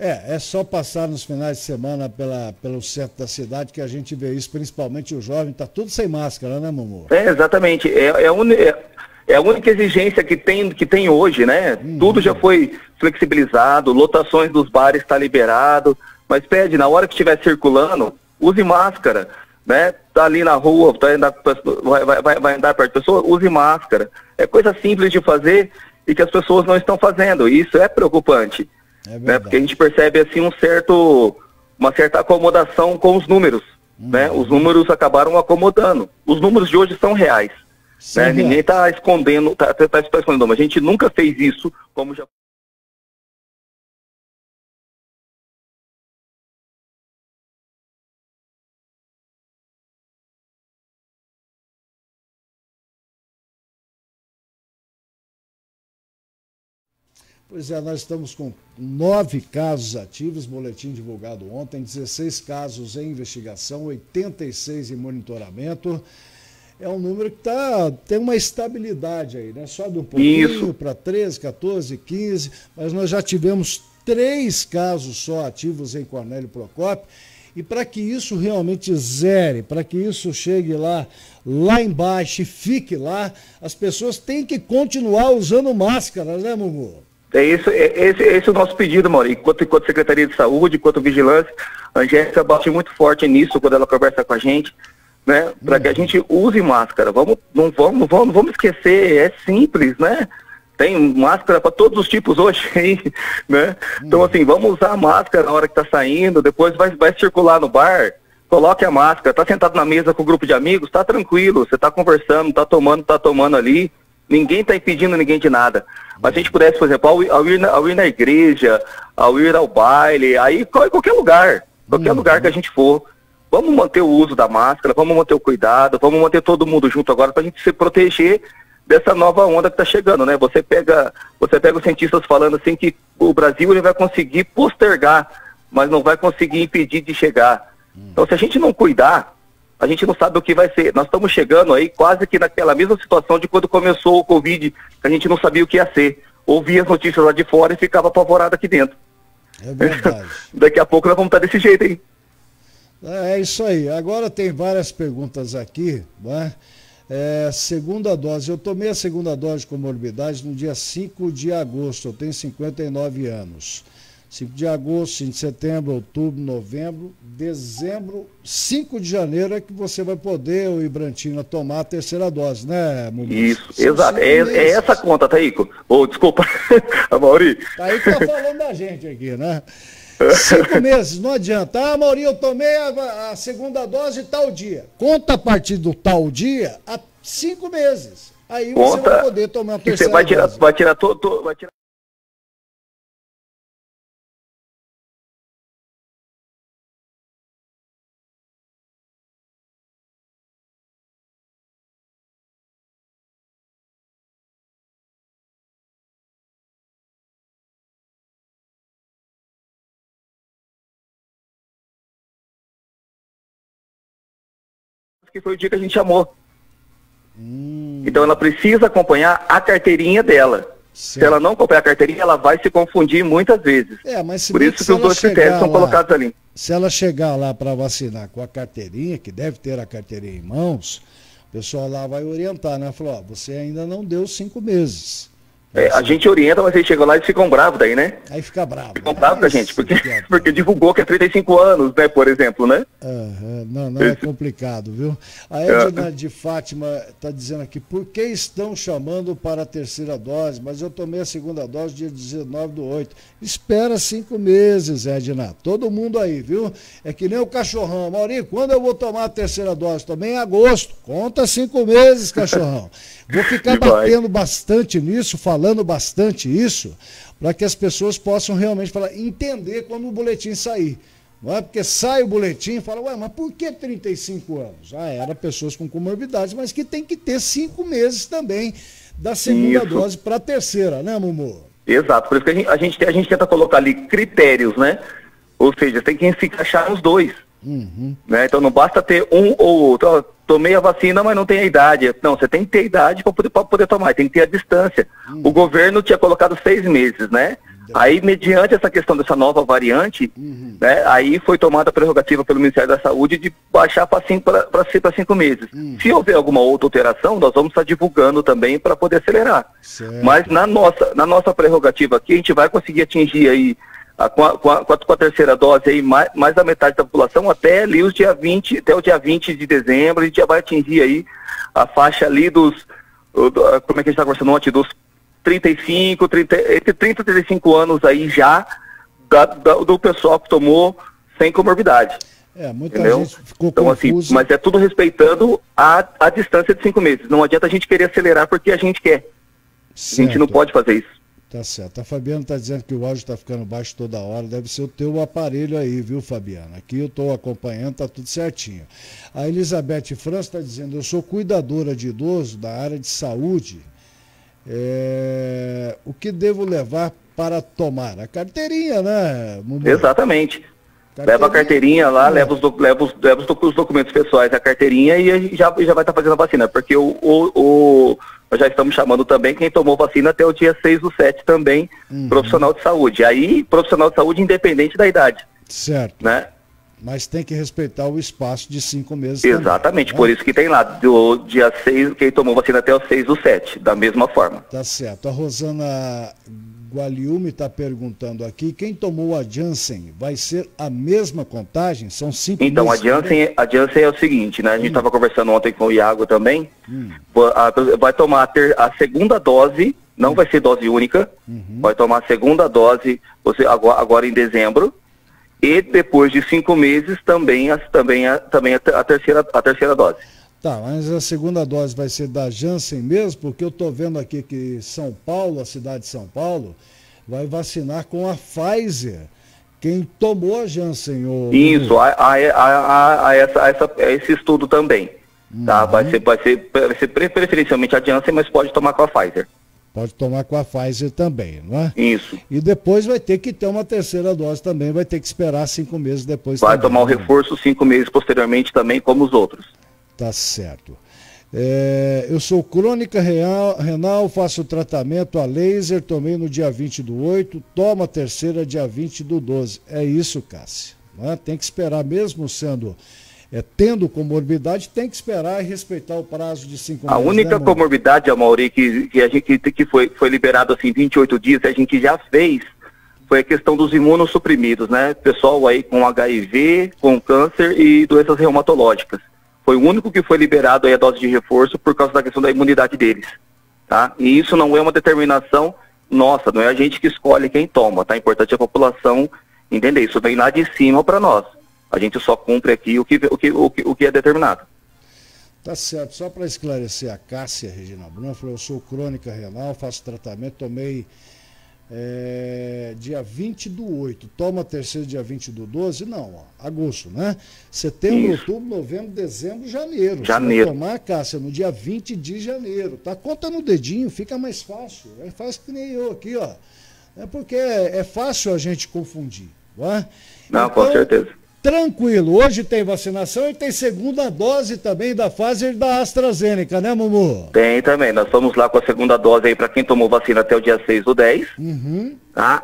[SPEAKER 13] É, é só passar nos finais de semana pela, pelo centro da cidade que a gente vê isso, principalmente o jovem, tá tudo sem máscara, né, Mumu?
[SPEAKER 16] É, exatamente. É, é, a uni- é- a única exigência que tem, que tem hoje, né? Tudo já foi flexibilizado, lotações dos bares está liberado, mas pede, na hora que estiver circulando, use máscara, né? Tá ali na rua, tá andar, vai, vai, vai- andar perto da pessoa, use máscara. É coisa simples de fazer e que as pessoas não estão fazendo. Isso é preocupante. Né? Porque a gente percebe assim um certo, uma certa acomodação com os números. Né? Os números acabaram acomodando. Os números de hoje são reais. Né? Ninguém está escondendo, tá, tá, tá escondendo, mas a gente nunca fez isso como já
[SPEAKER 13] Pois é, nós estamos com nove casos ativos, boletim divulgado ontem, 16 casos em investigação, 86 em monitoramento. É um número que tá, tem uma estabilidade aí, né? Sobe um pouquinho para 13, 14, 15, mas nós já tivemos três casos só ativos em Cornélio Procópio. E para que isso realmente zere, para que isso chegue lá, lá embaixo e fique lá, as pessoas têm que continuar usando máscara, né, Mumu?
[SPEAKER 16] É isso, é, esse, esse é o nosso pedido, Maurício. Enquanto, enquanto Secretaria de Saúde, enquanto Vigilância, a Angélica bate muito forte nisso quando ela conversa com a gente, né? Para que a gente use máscara. Vamos, não vamos, vamos, não vamos esquecer, é simples, né? Tem máscara para todos os tipos hoje aí, né? Então, assim, vamos usar a máscara na hora que tá saindo, depois vai, vai circular no bar, coloque a máscara, tá sentado na mesa com um grupo de amigos, tá tranquilo, você tá conversando, tá tomando, tá tomando ali, ninguém está impedindo ninguém de nada. Mas se a gente pudesse, por exemplo, ao, ao, ir, na, ao ir na igreja, ao ir ao baile, aí em qualquer lugar, qualquer uhum. lugar que a gente for, vamos manter o uso da máscara, vamos manter o cuidado, vamos manter todo mundo junto agora para a gente se proteger dessa nova onda que está chegando, né? Você pega, você pega os cientistas falando assim que o Brasil ele vai conseguir postergar, mas não vai conseguir impedir de chegar. Então, se a gente não cuidar, a gente não sabe o que vai ser. Nós estamos chegando aí quase que naquela mesma situação de quando começou o Covid, que a gente não sabia o que ia ser. Ouvia as notícias lá de fora e ficava apavorado aqui dentro.
[SPEAKER 13] É verdade.
[SPEAKER 16] Daqui a pouco nós vamos estar desse jeito aí.
[SPEAKER 13] É, é isso aí. Agora tem várias perguntas aqui, né? É, segunda dose. Eu tomei a segunda dose de comorbidade no dia 5 de agosto. Eu tenho 59 anos. 5 de agosto, 5 de setembro, outubro, novembro, dezembro, 5 de janeiro é que você vai poder, o Ibrantina, tomar a terceira dose, né,
[SPEAKER 16] Mumu? Isso, São exato. É, é, essa conta, Taíco. Ô, oh, desculpa, a Mauri.
[SPEAKER 13] Taíco tá falando da gente aqui, né? Cinco meses, não adianta. Ah, Mauri, eu tomei a, a, segunda dose tal dia. Conta a partir do tal dia a cinco meses. Aí Conta, você vai poder tomar a terceira
[SPEAKER 16] você vai tirar,
[SPEAKER 13] dose.
[SPEAKER 16] Vai tirar todo. Vai tirar... que foi o dia que a gente chamou. Hum. Então ela precisa acompanhar a carteirinha dela. Certo. Se ela não acompanhar a carteirinha, ela vai se confundir muitas vezes.
[SPEAKER 13] É, mas
[SPEAKER 16] Por isso que, que os dois critérios são colocados ali.
[SPEAKER 13] Se ela chegar lá para vacinar com a carteirinha, que deve ter a carteirinha em mãos, o pessoal lá vai orientar, né? Falou, ó, você ainda não deu cinco meses.
[SPEAKER 16] É, a gente orienta, mas eles chegam lá e ficam bravos daí, né?
[SPEAKER 13] Aí fica bravo.
[SPEAKER 16] Ficam bravos com a gente, porque, porque divulgou que é 35 anos, né, por exemplo, né?
[SPEAKER 13] Uhum, não, não é complicado, viu? A Edna de Fátima está dizendo aqui, por que estão chamando para a terceira dose? Mas eu tomei a segunda dose dia 19 do 8. Espera cinco meses, Edna. Todo mundo aí, viu? É que nem o cachorrão. Maurinho, quando eu vou tomar a terceira dose? Tomei em agosto. Conta cinco meses, cachorrão. Vou ficar batendo bastante nisso, falando bastante isso, para que as pessoas possam realmente falar, entender quando o boletim sair. Não é porque sai o boletim e fala, ué, mas por que 35 anos? Ah, era pessoas com comorbidades, mas que tem que ter cinco meses também da segunda isso. dose para a terceira, né, Mumu?
[SPEAKER 16] Exato, por isso que a gente, a gente, a gente tenta colocar ali critérios, né? Ou seja, tem que se encaixar nos dois. Uhum. Né? Então não basta ter um ou outro. Tomei a vacina, mas não tem a idade. Não, você tem que ter a idade para poder, poder tomar, tem que ter a distância. Uhum. O governo tinha colocado seis meses, né? Aí, mediante essa questão dessa nova variante, uhum. né, aí foi tomada a prerrogativa pelo Ministério da Saúde de baixar para cinco, para cinco meses. Uhum. Se houver alguma outra alteração, nós vamos estar divulgando também para poder acelerar. Certo. Mas na nossa, na nossa prerrogativa aqui, a gente vai conseguir atingir aí a, com, a, com, a, com, a, terceira dose aí, mais, mais da metade da população, até ali os dia 20, até o dia 20 de dezembro, a gente já vai atingir aí a faixa ali dos, do, como é que a gente está conversando ontem, dos 35, 30, entre 30 e 35 anos aí já da, da, do pessoal que tomou sem comorbidade.
[SPEAKER 13] É, muita entendeu? gente ficou
[SPEAKER 16] então, assim, mas é tudo respeitando a, a distância de cinco meses. Não adianta a gente querer acelerar porque a gente quer. Certo. A gente não pode fazer isso.
[SPEAKER 13] Tá certo. A Fabiana está dizendo que o áudio está ficando baixo toda hora. Deve ser o teu aparelho aí, viu, Fabiana? Aqui eu estou acompanhando, tá tudo certinho. A Elizabeth França está dizendo: eu sou cuidadora de idoso da área de saúde. É... O que devo levar para tomar? A carteirinha, né? Mumu?
[SPEAKER 16] Exatamente. Leva a carteirinha lá, leva, os, leva, os, leva os doc- os documentos pessoais, a carteirinha e já, já vai estar fazendo a vacina. Porque o, o, o- nós já estamos chamando também quem tomou vacina até o dia 6 do 7 também, profissional de saúde. Aí, profissional de saúde independente da idade,
[SPEAKER 13] Certo.
[SPEAKER 16] né?
[SPEAKER 13] Mas tem que respeitar o espaço de cinco meses. também,
[SPEAKER 16] Exatamente,
[SPEAKER 13] né?
[SPEAKER 16] por isso que tem lá, do dia 6, quem tomou vacina até o 6 do 7, da mesma forma.
[SPEAKER 13] Tá certo. A Rosana Gualiume está perguntando aqui, quem tomou a Janssen vai ser a mesma contagem? São cinco
[SPEAKER 16] Então, a
[SPEAKER 13] meses também?
[SPEAKER 16] Janssen, a Janssen é o seguinte, né? A gente estava conversando ontem com o Iago também.
[SPEAKER 13] Hum.
[SPEAKER 16] A- Vai tomar a, ter- a segunda dose, não vai ser dose única.
[SPEAKER 13] Uhum.
[SPEAKER 16] Vai tomar a segunda dose você, agora, agora em dezembro. E depois de cinco meses também, a, também, a, também a, a terceira, a terceira dose.
[SPEAKER 13] Tá, mas a segunda dose vai ser da Janssen mesmo, porque eu estou vendo aqui que São Paulo, a cidade de São Paulo, vai vacinar com a Pfizer. Quem tomou a Janssen, o
[SPEAKER 16] Isso, a, a, a, a- essa, essa- esse estudo também. Tá?
[SPEAKER 13] Uhum.
[SPEAKER 16] Vai, ser, vai, ser, vai ser pre- preferencialmente a Janssen, mas pode tomar com a Pfizer.
[SPEAKER 13] pode tomar com a Pfizer também, não é?
[SPEAKER 16] Isso.
[SPEAKER 13] E depois vai ter que ter uma terceira dose também, vai ter que esperar cinco meses depois
[SPEAKER 16] Vai
[SPEAKER 13] também,
[SPEAKER 16] tomar o
[SPEAKER 13] né?
[SPEAKER 16] reforço cinco meses posteriormente também, como os outros.
[SPEAKER 13] Tá certo. É, eu sou crônica real- renal, faço tratamento a laser, tomei no dia 20 do 8, toma a terceira dia 20 do 12. É isso, Cássia. né? Tem que esperar, mesmo sendo, é, tendo comorbidade, tem que esperar e respeitar o prazo de cinco
[SPEAKER 16] A
[SPEAKER 13] meses.
[SPEAKER 16] única
[SPEAKER 13] né,
[SPEAKER 16] comorbidade, Amaury, que, que a gente que foi, foi liberado assim 28 dias, a gente já fez, foi a questão dos imunossuprimidos, né? Pessoal aí com HIV, com câncer e doenças reumatológicas. Foi o único que foi liberado aí a dose de reforço por causa da questão da imunidade deles, tá? E isso não é uma determinação nossa, não é a gente que escolhe quem toma, tá? É importante a população entender. Isso vem lá de cima para nós. A gente só cumpre aqui o que, o que, o que, o que é determinado.
[SPEAKER 13] Tá certo. Só para esclarecer a Cássia Regina Bruna, falou, eu sou crônica renal, faço tratamento, tomei é, dia 20 do 8, toma a terceira dia 20 do 12, não, ó, agosto, né? Setembro,
[SPEAKER 16] Isso.
[SPEAKER 13] outubro, novembro, dezembro, janeiro.
[SPEAKER 16] Janeiro.
[SPEAKER 13] Você vai tomar, Cássia, no dia 20 de janeiro, tá? Conta no dedinho, fica mais fácil. É fácil que nem eu aqui, ó. É porque é, é fácil a gente confundir, não é?
[SPEAKER 16] Não, com
[SPEAKER 13] Então,
[SPEAKER 16] certeza.
[SPEAKER 13] Tranquilo, hoje tem vacinação e tem segunda dose também da Pfizer e da AstraZeneca, né, Mumu?
[SPEAKER 16] Tem também. Nós estamos lá com a segunda dose aí para quem tomou vacina até o dia 6 do 10,
[SPEAKER 13] Uhum.
[SPEAKER 16] tá?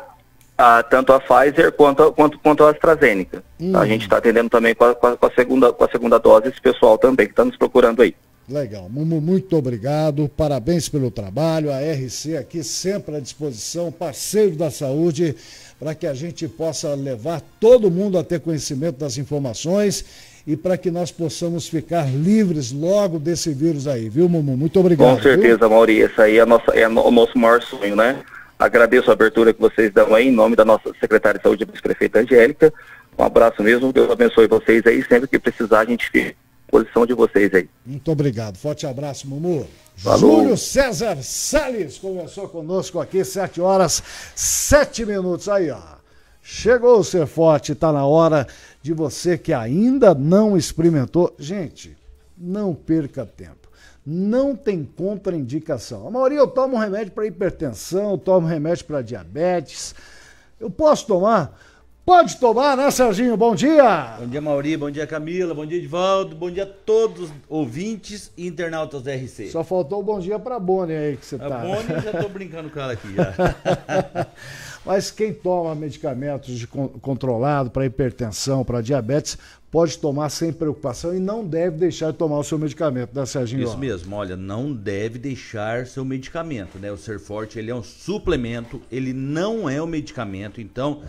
[SPEAKER 16] Ah, tanto a Pfizer quanto, a- quanto, quanto a AstraZeneca.
[SPEAKER 13] Hum.
[SPEAKER 16] A gente está atendendo também com a, com, a, com a segunda, com a segunda dose esse pessoal também que está nos procurando aí.
[SPEAKER 13] Legal, Mumu, muito obrigado, parabéns pelo trabalho, a RC aqui sempre à disposição, parceiro da saúde, para que a gente possa levar todo mundo a ter conhecimento das informações e para que nós possamos ficar livres logo desse vírus aí, viu, Mumu? Muito obrigado.
[SPEAKER 16] com certeza, Mauri. Esse aí é, nossa, é o nosso maior sonho, né? Agradeço a abertura que vocês dão aí em nome da nossa secretária de saúde, vice-prefeita Angélica. Um abraço mesmo, Deus abençoe vocês aí. Sempre que precisar, a gente fica à posição de vocês aí.
[SPEAKER 13] Muito obrigado. Forte abraço, Mumu.
[SPEAKER 16] Falou.
[SPEAKER 13] Júlio César Salles conversou conosco aqui, 7 horas, 7 minutos. Aí, ó. Chegou o Ser Forte, está na hora de você que ainda não experimentou. Gente, não perca tempo. Não tem contraindicação. A maioria eu tomo remédio para hipertensão, eu tomo remédio para diabetes. Eu posso tomar? Pode tomar, né, Serginho? Bom dia!
[SPEAKER 17] Bom dia, Mauri. Bom dia, Camila. Bom dia, Edvaldo. Bom dia a todos os ouvintes e internautas da RC.
[SPEAKER 13] Só faltou o bom dia para Boni aí que você
[SPEAKER 17] A
[SPEAKER 13] tá.
[SPEAKER 17] Boni, eu já tô brincando com ela aqui já.
[SPEAKER 13] Mas quem toma medicamentos de con- controlado para hipertensão, para diabetes, pode tomar sem preocupação e não deve deixar de tomar o seu medicamento, né, Serginho?
[SPEAKER 17] Isso mesmo, olha, não deve deixar seu medicamento, né? O Ser Forte, ele é um suplemento, ele não é um medicamento, então...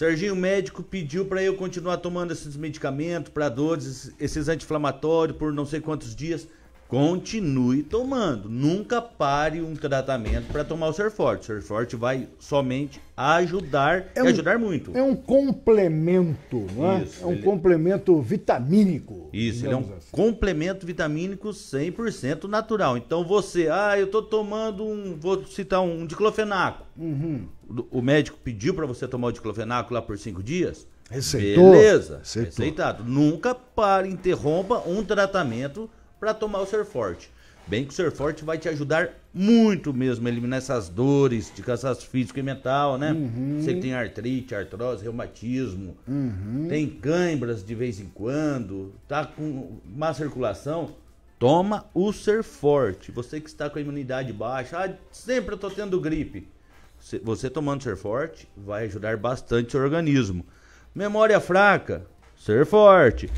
[SPEAKER 17] Serginho, o médico pediu para eu continuar tomando esses medicamentos para dores, esses anti-inflamatórios por não sei quantos dias. Continue tomando. Nunca pare um tratamento para tomar o Ser Forte. O Ser Forte vai somente ajudar
[SPEAKER 13] É
[SPEAKER 17] e
[SPEAKER 13] um-
[SPEAKER 17] ajudar muito.
[SPEAKER 13] É um complemento, não é?
[SPEAKER 17] Isso,
[SPEAKER 13] é um
[SPEAKER 17] ele-
[SPEAKER 13] complemento vitamínico.
[SPEAKER 17] Isso, ele é um
[SPEAKER 13] assim.
[SPEAKER 17] complemento vitamínico 100% natural. Então você, ah, eu tô tomando um, vou citar um diclofenaco.
[SPEAKER 13] Uhum.
[SPEAKER 17] O o médico pediu para você tomar o diclofenaco lá por cinco dias?
[SPEAKER 13] Receitou.
[SPEAKER 17] Beleza,
[SPEAKER 13] Receitou.
[SPEAKER 17] receitado. Nunca para, interrompa um tratamento para tomar o Ser Forte. Bem que o Ser Forte vai te ajudar muito mesmo a eliminar essas dores de cansaço físico e mental, né?
[SPEAKER 13] Uhum.
[SPEAKER 17] Você que tem artrite, artrose, reumatismo,
[SPEAKER 13] Uhum.
[SPEAKER 17] tem câimbras de vez em quando, tá com má circulação, toma o Ser Forte. Você que está com a imunidade baixa, ah, sempre eu tô tendo gripe. Você- tomando Ser Forte vai ajudar bastante o seu organismo. Memória fraca, Ser Forte.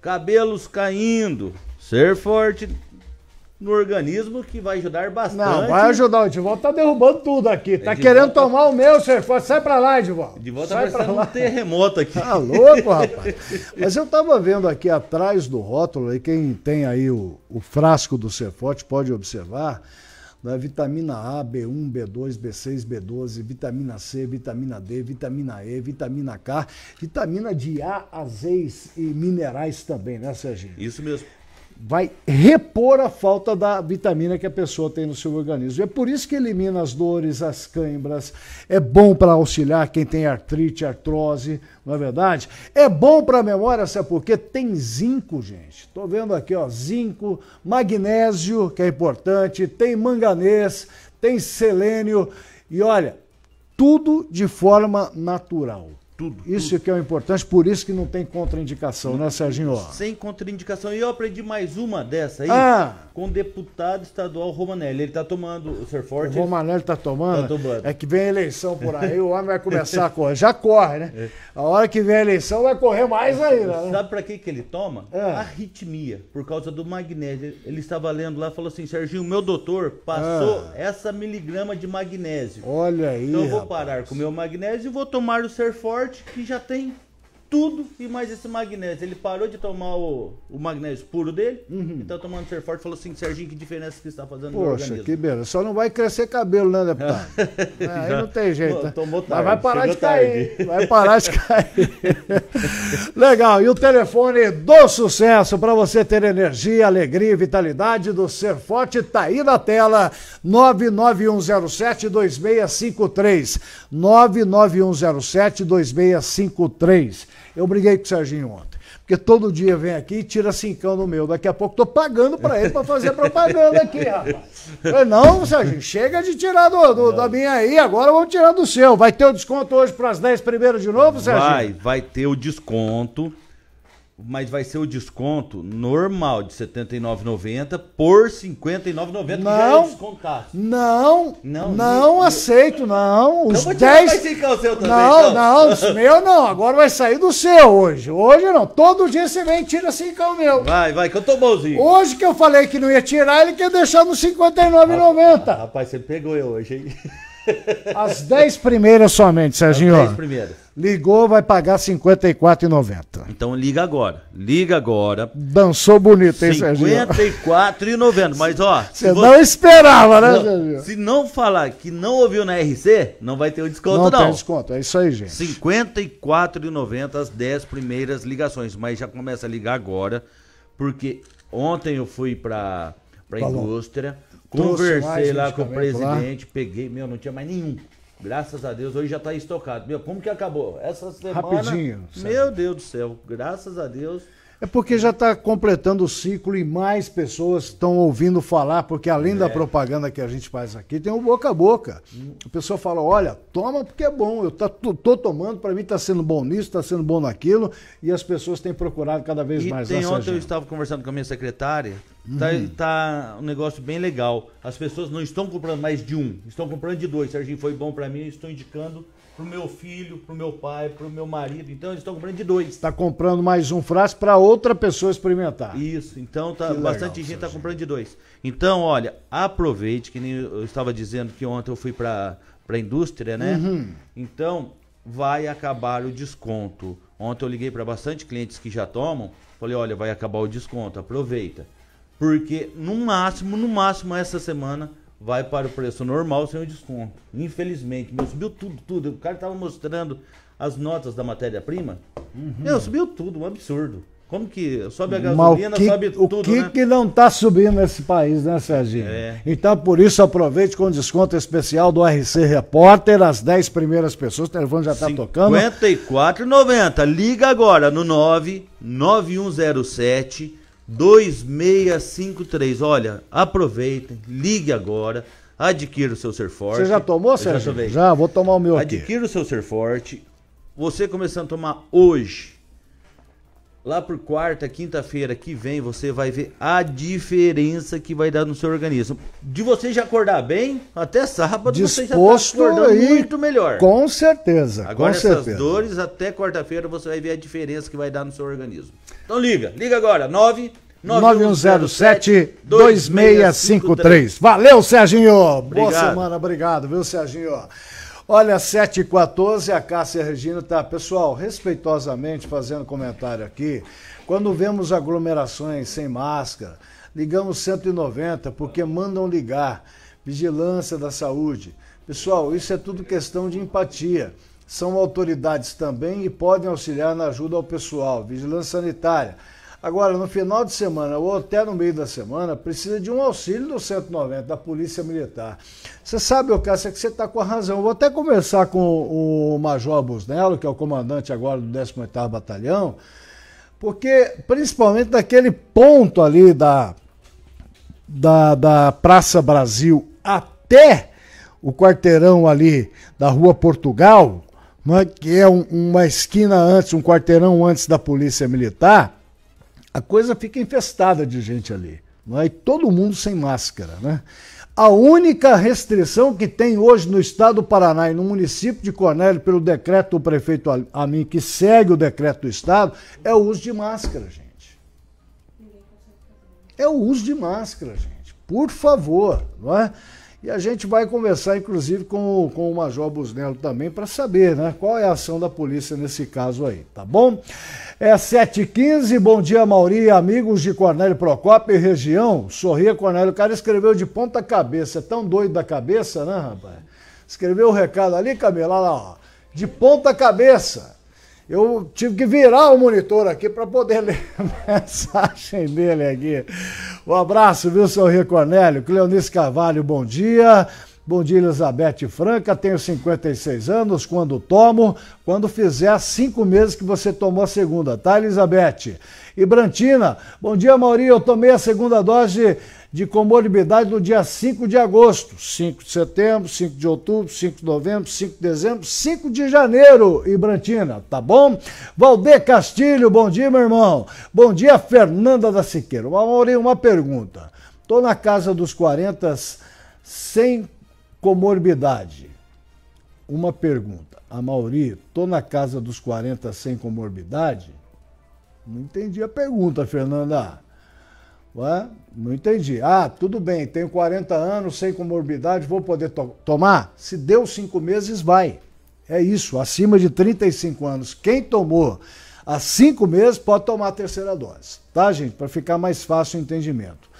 [SPEAKER 17] Cabelos caindo, Ser Forte no organismo que vai ajudar bastante.
[SPEAKER 13] Não, vai ajudar. O Edivaldo tá derrubando tudo aqui. Tá
[SPEAKER 17] Edivaldo
[SPEAKER 13] querendo
[SPEAKER 17] tá-
[SPEAKER 13] tomar o meu, Ser Forte. Sai pra lá, Edivaldo.
[SPEAKER 17] De volta
[SPEAKER 13] Sai
[SPEAKER 17] vai
[SPEAKER 13] pra
[SPEAKER 17] um
[SPEAKER 13] lá.
[SPEAKER 17] terremoto aqui.
[SPEAKER 13] Tá louco, rapaz. Mas eu tava vendo aqui atrás do rótulo, aí quem tem aí o, o frasco do Ceforte pode observar, da vitamina A, B1, B2, B6, B12, vitamina C, vitamina D, vitamina E, vitamina K, vitamina de A, azeis e minerais também, né, Serginho?
[SPEAKER 17] Isso mesmo.
[SPEAKER 13] Vai repor a falta da vitamina que a pessoa tem no seu organismo. É por isso que elimina as dores, as câimbras. É bom para auxiliar quem tem artrite, artrose, não é verdade? É bom para a memória, sabe por quê? Tem zinco, gente. Estou vendo aqui, ó, zinco, magnésio, que é importante, tem manganês, tem selênio e olha, tudo de forma natural.
[SPEAKER 17] Tudo.
[SPEAKER 13] Isso que é o importante, por isso que não tem contraindicação, né, Serginho?
[SPEAKER 17] Sem contraindicação. E eu aprendi mais uma dessa aí
[SPEAKER 13] Ah.
[SPEAKER 17] com o deputado estadual Romanelli. Ele tá tomando o Ser
[SPEAKER 13] O
[SPEAKER 17] Forte.
[SPEAKER 13] Romanelli tá tomando.
[SPEAKER 17] Tá tomando.
[SPEAKER 13] É que vem a eleição por aí, o homem vai começar a correr. Já corre, né? A hora que vem a eleição vai correr mais ainda. Né?
[SPEAKER 17] Sabe pra que, que ele toma?
[SPEAKER 13] Ah.
[SPEAKER 17] Arritmia, por causa do magnésio. Ele- estava lendo lá e falou assim: Serginho, meu doutor passou essa miligrama de magnésio.
[SPEAKER 13] Olha aí.
[SPEAKER 17] Então eu vou
[SPEAKER 13] rapaz.
[SPEAKER 17] parar com o meu magnésio e vou tomar o Ser Forte, que já tem tudo e mais esse magnésio. Ele parou de tomar o, o magnésio puro dele, então tomando Ser Forte, falou assim: Serginho, que diferença que está fazendo no
[SPEAKER 13] Poxa,
[SPEAKER 17] organismo?
[SPEAKER 13] que beleza. Só não vai crescer cabelo, né, deputado? É, aí não tem jeito. né?
[SPEAKER 17] Tomou
[SPEAKER 13] Mas
[SPEAKER 17] tarde,
[SPEAKER 13] vai parar de cair.
[SPEAKER 17] tarde.
[SPEAKER 13] Vai parar de cair. Legal. E o telefone do sucesso para você ter energia, alegria e vitalidade do Ser Forte tá aí na tela. 99107-2653. 99107-2653. Eu briguei com o Serginho ontem. Porque todo dia vem aqui e tira cincão do meu. Daqui a pouco tô pagando para ele para fazer propaganda aqui, rapaz. Falei, não, Serginho, chega de tirar do, do- da minha aí, agora vamos tirar do seu. Vai ter o desconto hoje para as 10 primeiras de novo, Serginho?
[SPEAKER 17] Vai, vai ter o desconto, mas vai ser o desconto normal de R$ 79,90 por R$ 59,90 que já é
[SPEAKER 13] Não.
[SPEAKER 17] descontado.
[SPEAKER 13] Não,
[SPEAKER 17] Não,
[SPEAKER 13] não, aceito, não. Os
[SPEAKER 17] Então vou tirar
[SPEAKER 13] 10.
[SPEAKER 17] mais cinco ao seu também,
[SPEAKER 13] não,
[SPEAKER 17] então.
[SPEAKER 13] não, meu não. Agora vai sair do seu hoje. Hoje não. Todo dia você vem e tira 5 ao meu.
[SPEAKER 17] Vai, vai, que eu tô bonzinho.
[SPEAKER 13] Hoje que eu falei que não ia tirar, ele quer deixar no 59,90.
[SPEAKER 17] Rapaz, você pegou eu hoje, hein?
[SPEAKER 13] As 10 primeiras somente, Serginho.
[SPEAKER 17] As 10 primeiras.
[SPEAKER 13] Ligou, vai pagar R$ 54,90.
[SPEAKER 17] Então liga agora. Liga agora.
[SPEAKER 13] Dançou bonito, hein, Serginho?
[SPEAKER 17] R$ 54,90. Mas ó,
[SPEAKER 13] Você
[SPEAKER 17] vo-
[SPEAKER 13] não esperava, né,
[SPEAKER 17] Não,
[SPEAKER 13] Serginho?
[SPEAKER 17] se não falar que não ouviu na RC, não vai ter o desconto
[SPEAKER 13] Não
[SPEAKER 17] não.
[SPEAKER 13] tem desconto, é isso aí, gente.
[SPEAKER 17] R$ 54,90 as 10 primeiras ligações, mas já começa a ligar agora, porque ontem eu fui pra, pra
[SPEAKER 13] Falou.
[SPEAKER 17] indústria, conversei lá com o
[SPEAKER 13] medicamento lá.
[SPEAKER 17] presidente, peguei, meu, não tinha mais nenhum. Graças a Deus, hoje já tá estocado. Meu, como que acabou? Essa semana.
[SPEAKER 13] Rapidinho,
[SPEAKER 17] Meu Deus do céu, graças a Deus.
[SPEAKER 13] É porque já está completando o ciclo e mais pessoas estão ouvindo falar, porque além
[SPEAKER 17] É.
[SPEAKER 13] da propaganda que a gente faz aqui, tem o boca a boca. A pessoa fala: olha, toma porque é bom, eu tá, tô, tô tomando, para mim está sendo bom nisso, está sendo bom naquilo, e as pessoas têm procurado cada vez
[SPEAKER 17] E
[SPEAKER 13] mais.
[SPEAKER 17] tem ontem eu estava conversando com a minha secretária. Tá,
[SPEAKER 13] Uhum.
[SPEAKER 17] tá um negócio bem legal. As pessoas não estão comprando mais de um, estão comprando de dois. Serginho foi bom para mim, estou indicando pro meu filho, pro meu pai, pro meu marido. Então eles estão comprando de dois.
[SPEAKER 13] Está comprando mais um frasco para outra pessoa experimentar.
[SPEAKER 17] Isso, então tá
[SPEAKER 13] Que legal,
[SPEAKER 17] bastante gente tá comprando de dois. Então, olha, aproveite, que nem eu estava dizendo que ontem eu fui para a indústria, né?
[SPEAKER 13] Uhum.
[SPEAKER 17] Então, vai acabar o desconto. Ontem eu liguei para bastante clientes que já tomam, falei, olha, vai acabar o desconto, aproveita. Porque no máximo, no máximo essa semana vai para o preço normal sem o desconto. Infelizmente, meu, subiu tudo, tudo. O cara tava mostrando as notas da matéria-prima. Meu, subiu tudo, um absurdo. Como que sobe a gasolina,
[SPEAKER 13] o que,
[SPEAKER 17] sobe
[SPEAKER 13] o
[SPEAKER 17] tudo,
[SPEAKER 13] que,
[SPEAKER 17] né?
[SPEAKER 13] que não está subindo nesse país, né, Serginho?
[SPEAKER 17] É.
[SPEAKER 13] Então, por isso, aproveite com desconto especial do RC Repórter, as 10 primeiras pessoas, o telefone já está tocando.
[SPEAKER 17] 54,90. Liga agora no 99107 2653. Olha, aproveitem, ligue agora, adquira o seu ser forte.
[SPEAKER 13] Você já tomou, Sérgio?
[SPEAKER 17] Já.
[SPEAKER 13] Já, vou tomar o meu aqui.
[SPEAKER 17] Adquira o seu ser forte. Você começando a tomar hoje, lá por quarta, quinta-feira que vem, você vai ver a diferença que vai dar no seu organismo. De você já acordar bem, até sábado você já
[SPEAKER 13] Disposto
[SPEAKER 17] tá acordando
[SPEAKER 13] aí,
[SPEAKER 17] muito melhor.
[SPEAKER 13] Com certeza,
[SPEAKER 17] Agora
[SPEAKER 13] com
[SPEAKER 17] essas
[SPEAKER 13] certeza.
[SPEAKER 17] dores, até quarta-feira você vai ver a diferença que vai dar no seu organismo. Então liga, liga agora, 9
[SPEAKER 13] 9107 2653. Valeu, Serginho! Boa
[SPEAKER 17] Obrigado.
[SPEAKER 13] semana, obrigado, viu, Serginho? Olha, 7 e 14 a Cássia Regina tá, pessoal, respeitosamente fazendo comentário aqui. Quando vemos aglomerações sem máscara, ligamos 190 porque mandam ligar. Vigilância da saúde. Pessoal, isso é tudo questão de empatia. São autoridades também e podem auxiliar na ajuda ao pessoal. Vigilância sanitária. Agora, no final de semana ou até no meio da semana, precisa de um auxílio do 190, da Polícia Militar. Você sabe, Cássio, que você está com a razão. Vou até conversar com o Major Busnello, que é o comandante agora do 18º Batalhão, porque, principalmente naquele ponto ali da, da, da Praça Brasil até o quarteirão ali da Rua Portugal, né, que é um- uma esquina antes, um quarteirão antes da Polícia Militar, a coisa fica infestada de gente ali. Não é? E todo mundo sem máscara. Né? A única restrição que tem hoje no estado do Paraná e no município de Cornélio, pelo decreto do prefeito Al- Amin, que segue o decreto do estado, é o uso de máscara, gente. É o uso de máscara, gente. Por favor, não é? E a gente vai conversar, inclusive, com, o- com o Major Busnello também, para saber né, qual é a ação da polícia nesse caso aí, tá bom? É 7h15, bom dia, Mauri, amigos de Cornélio Procópio e região. Sorria, Cornélio. O cara escreveu de ponta cabeça, é tão doido da cabeça, né, rapaz? Escreveu o recado ali, Camila, lá, ó. De ponta cabeça. Eu tive que virar o monitor aqui para poder ler a mensagem dele aqui. Um abraço, viu, seu Rio Cornélio? Cleonice Carvalho, bom dia. Bom dia, Elizabeth Franca. Tenho 56 anos. Quando tomo? Quando fizer cinco meses que você tomou a segunda, tá, Elizabeth? E Brantina, bom dia, Mauri. Eu tomei a segunda dose de comorbidade no dia 5 de agosto, 5 de setembro, 5 de outubro, 5 de novembro, 5 de dezembro, 5 de janeiro, Ibrantina, tá bom? Valdeir Castilho, bom dia, meu irmão. Bom dia, Fernanda da Siqueira. Mauri, uma pergunta. Tô na casa dos 40 sem comorbidade. Uma pergunta. A Mauri, tô na casa dos 40 sem comorbidade? Não entendi a pergunta, Fernanda. Ué? Não entendi. Ah, tudo bem, tenho 40 anos, sem comorbidade, vou poder to- tomar? Se deu cinco meses, vai. É isso, acima de 35 anos. Quem tomou há cinco meses pode tomar a terceira dose, tá, gente? Para ficar mais fácil o entendimento.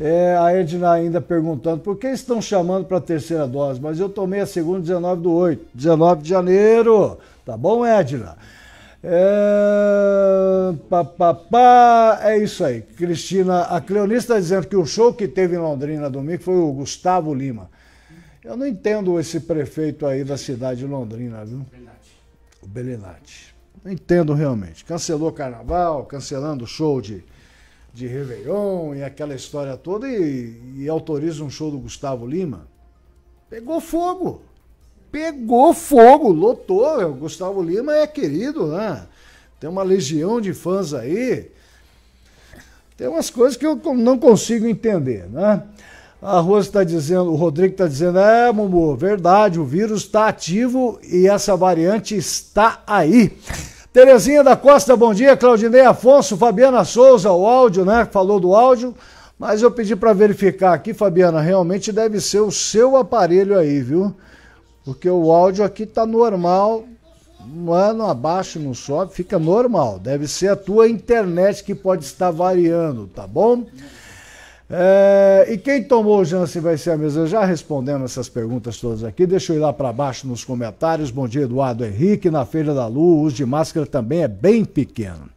[SPEAKER 13] É, a Edna ainda perguntando por que estão chamando para a terceira dose, mas eu tomei a segunda 19 do 8, 19 de janeiro. Tá bom, Edna? É, pá, pá, pá, é isso aí. Cristina, a Cleonice está dizendo que o show que teve em Londrina domingo foi o Gustavo Lima. Eu não entendo esse prefeito aí da cidade de Londrina, viu? O Belinati. Não entendo realmente. Cancelou carnaval, cancelando o show de, de Réveillon e aquela história toda e, e autoriza um show do Gustavo Lima. Pegou fogo. Pegou fogo, lotou. O Gustavo Lima é querido, né? Tem uma legião de fãs aí. Tem umas coisas que eu não consigo entender, né? A Rose está dizendo, o Rodrigo está dizendo, é, Mumu, verdade, o vírus está ativo e essa variante está aí. Terezinha da Costa, bom dia. Claudinei Afonso, Fabiana Souza, o áudio, né? Falou do áudio, mas eu pedi para verificar aqui, Fabiana, realmente deve ser o seu aparelho aí, viu? Porque o áudio aqui tá normal, não não abaixa, não sobe, fica normal. Deve ser a tua internet que pode estar variando, tá bom? É, e quem tomou o Janssen vai ser a mesa. Já respondendo essas perguntas todas aqui, deixa eu ir lá para baixo nos comentários. Bom dia, Eduardo Henrique. Na Feira da Lua, o uso de máscara também é bem pequeno.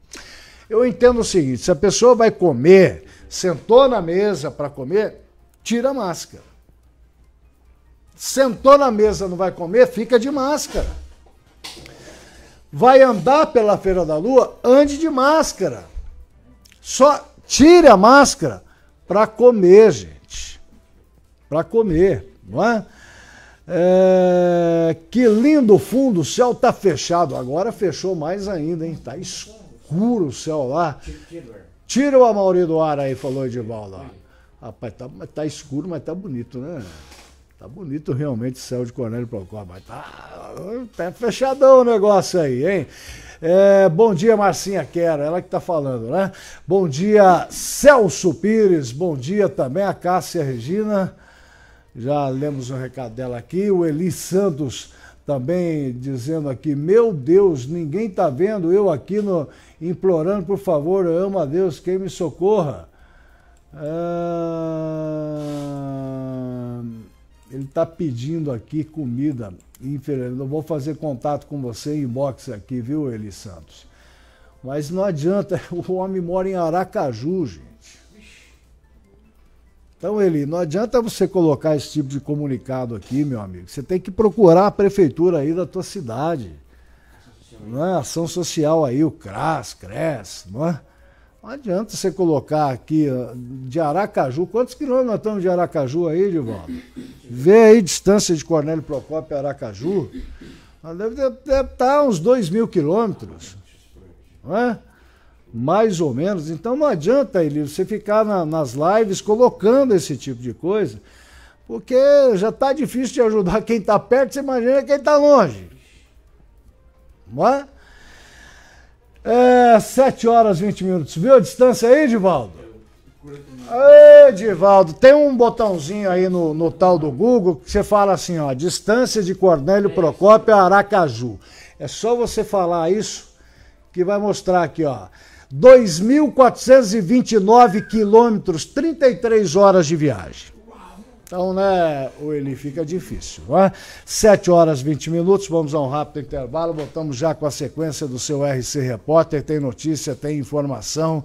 [SPEAKER 13] Eu entendo o seguinte: se a pessoa vai comer, sentou na mesa para comer, tira a máscara. Sentou na mesa, não vai comer, fica de máscara. Vai andar pela Feira da Lua, ande de máscara. Só Tire a máscara para comer, gente. Para comer, não é? é? Que lindo fundo, o céu tá fechado. Agora fechou mais ainda, hein? Tá escuro o céu lá. Tira o Amauri do ar aí, falou Edivaldo. Rapaz, tá, tá escuro, mas tá bonito, né? Tá bonito realmente o céu de Cornélio Procópio, mas tá, tá fechadão o negócio aí, hein? É, bom dia, Marcinha Quero, ela que tá falando, né? Bom dia, Celso Pires, bom dia também a Cássia Regina, já lemos o recado dela aqui, o Eli Santos também dizendo aqui, meu Deus, ninguém tá vendo eu aqui no, implorando, por favor, eu amo a Deus, quem me socorra. Ah, ele está pedindo aqui comida. Infelizmente, eu vou fazer contato com você em inbox aqui, viu, Eli Santos? Mas não adianta, o homem mora em Aracaju, gente. Então, Eli, não adianta você colocar esse tipo de comunicado aqui, meu amigo. Você tem que procurar a prefeitura aí da tua cidade. Não é? Ação social aí, o CRAS, CRES, não é? Não adianta você colocar aqui de Aracaju. Quantos quilômetros nós estamos de Aracaju aí, Divaldo? Vê aí distância de Cornélio Procópio a Aracaju. Deve, deve, deve estar uns 2 mil quilômetros. Não é? Mais ou menos. Então não adianta, ele você ficar na, nas lives colocando esse tipo de coisa, porque já está difícil de ajudar quem está perto, você imagina quem está longe. Não é? É, 7 horas 20 minutos. Viu a distância aí, Edivaldo? Edivaldo, tem um botãozinho aí no, no tal do Google que você fala assim, ó, distância de Cornélio Procópio a Aracaju. É só você falar isso que vai mostrar aqui, ó. 2.429 quilômetros, 33 horas de viagem. Então, né, o Eli fica difícil. Né? 7 horas 20 minutos, vamos a um rápido intervalo. Voltamos já com a sequência do seu RC Repórter. Tem notícia, tem informação.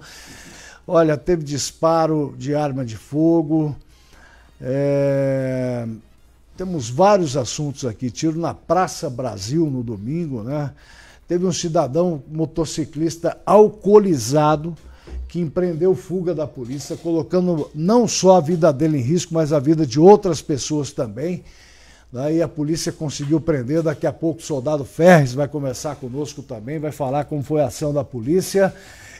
[SPEAKER 13] Olha, teve disparo de arma de fogo. É... Temos vários assuntos aqui. Tiro na Praça Brasil no domingo, né? Teve um cidadão motociclista alcoolizado que empreendeu fuga da polícia, colocando não só a vida dele em risco, mas a vida de outras pessoas também. Daí a polícia conseguiu prender. Daqui a pouco o soldado Ferres vai conversar conosco também, vai falar como foi a ação da polícia.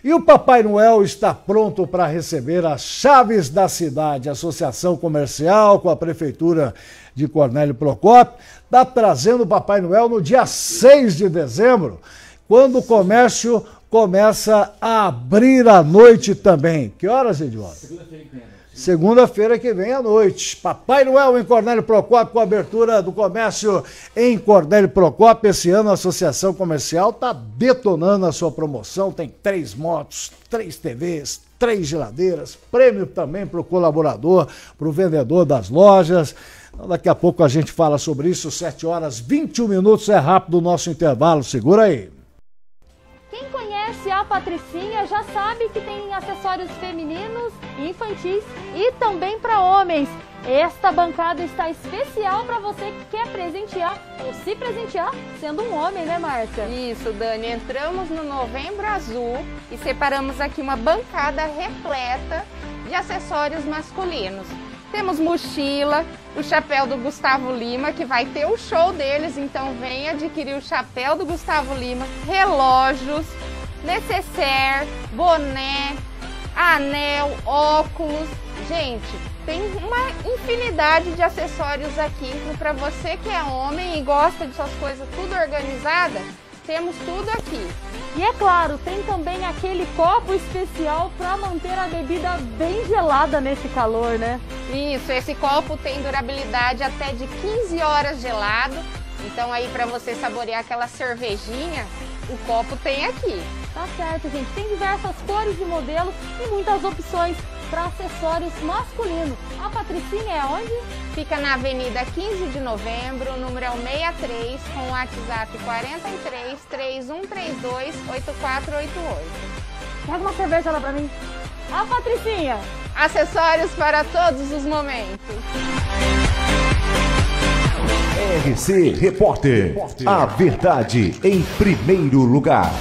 [SPEAKER 13] E o Papai Noel está pronto para receber as chaves da cidade. A Associação Comercial com a Prefeitura de Cornélio Procópio está trazendo o Papai Noel no dia 6 de dezembro, quando o comércio começa a abrir à noite também. Que horas, Edvaldo? Segunda-feira que vem. Segunda-feira que vem à noite. Papai Noel em Cornélio Procópio, com a abertura do comércio em Cornélio Procópio. Esse ano a Associação Comercial está detonando a sua promoção. Tem três motos, três TVs, três geladeiras, prêmio também para o colaborador, para o vendedor das lojas. Então, daqui a pouco a gente fala sobre isso. 7 horas 21 minutos é rápido o nosso intervalo. Segura aí.
[SPEAKER 18] Patricinha já sabe que tem acessórios femininos, infantis e também para homens. Esta bancada está especial para você que quer presentear ou se presentear sendo um homem, né, Márcia?
[SPEAKER 19] Isso, Dani. Entramos no Novembro Azul e separamos aqui uma bancada repleta de acessórios masculinos. Temos mochila, o chapéu do Gustavo Lima, que vai ter o show deles, então vem adquirir o chapéu do Gustavo Lima, relógios, necessaire, boné, anel, óculos. Gente, tem uma infinidade de acessórios aqui para você que é homem e gosta de suas coisas tudo organizada temos tudo aqui.
[SPEAKER 18] E é claro, tem também aquele copo especial para manter a bebida bem gelada nesse calor, né?
[SPEAKER 19] Isso, esse copo tem durabilidade até de 15 horas gelado. Então aí para você saborear aquela cervejinha, o copo tem aqui.
[SPEAKER 18] Tá certo, gente. Tem diversas cores e modelos e muitas opções para acessórios masculinos. A Patricinha é onde?
[SPEAKER 19] Fica na Avenida 15 de Novembro, número 63, com o WhatsApp 43 3132 8488.
[SPEAKER 18] Pega uma cerveja lá para mim. A Patricinha!
[SPEAKER 19] Acessórios para todos os momentos.
[SPEAKER 15] RC Repórter. A verdade em primeiro lugar.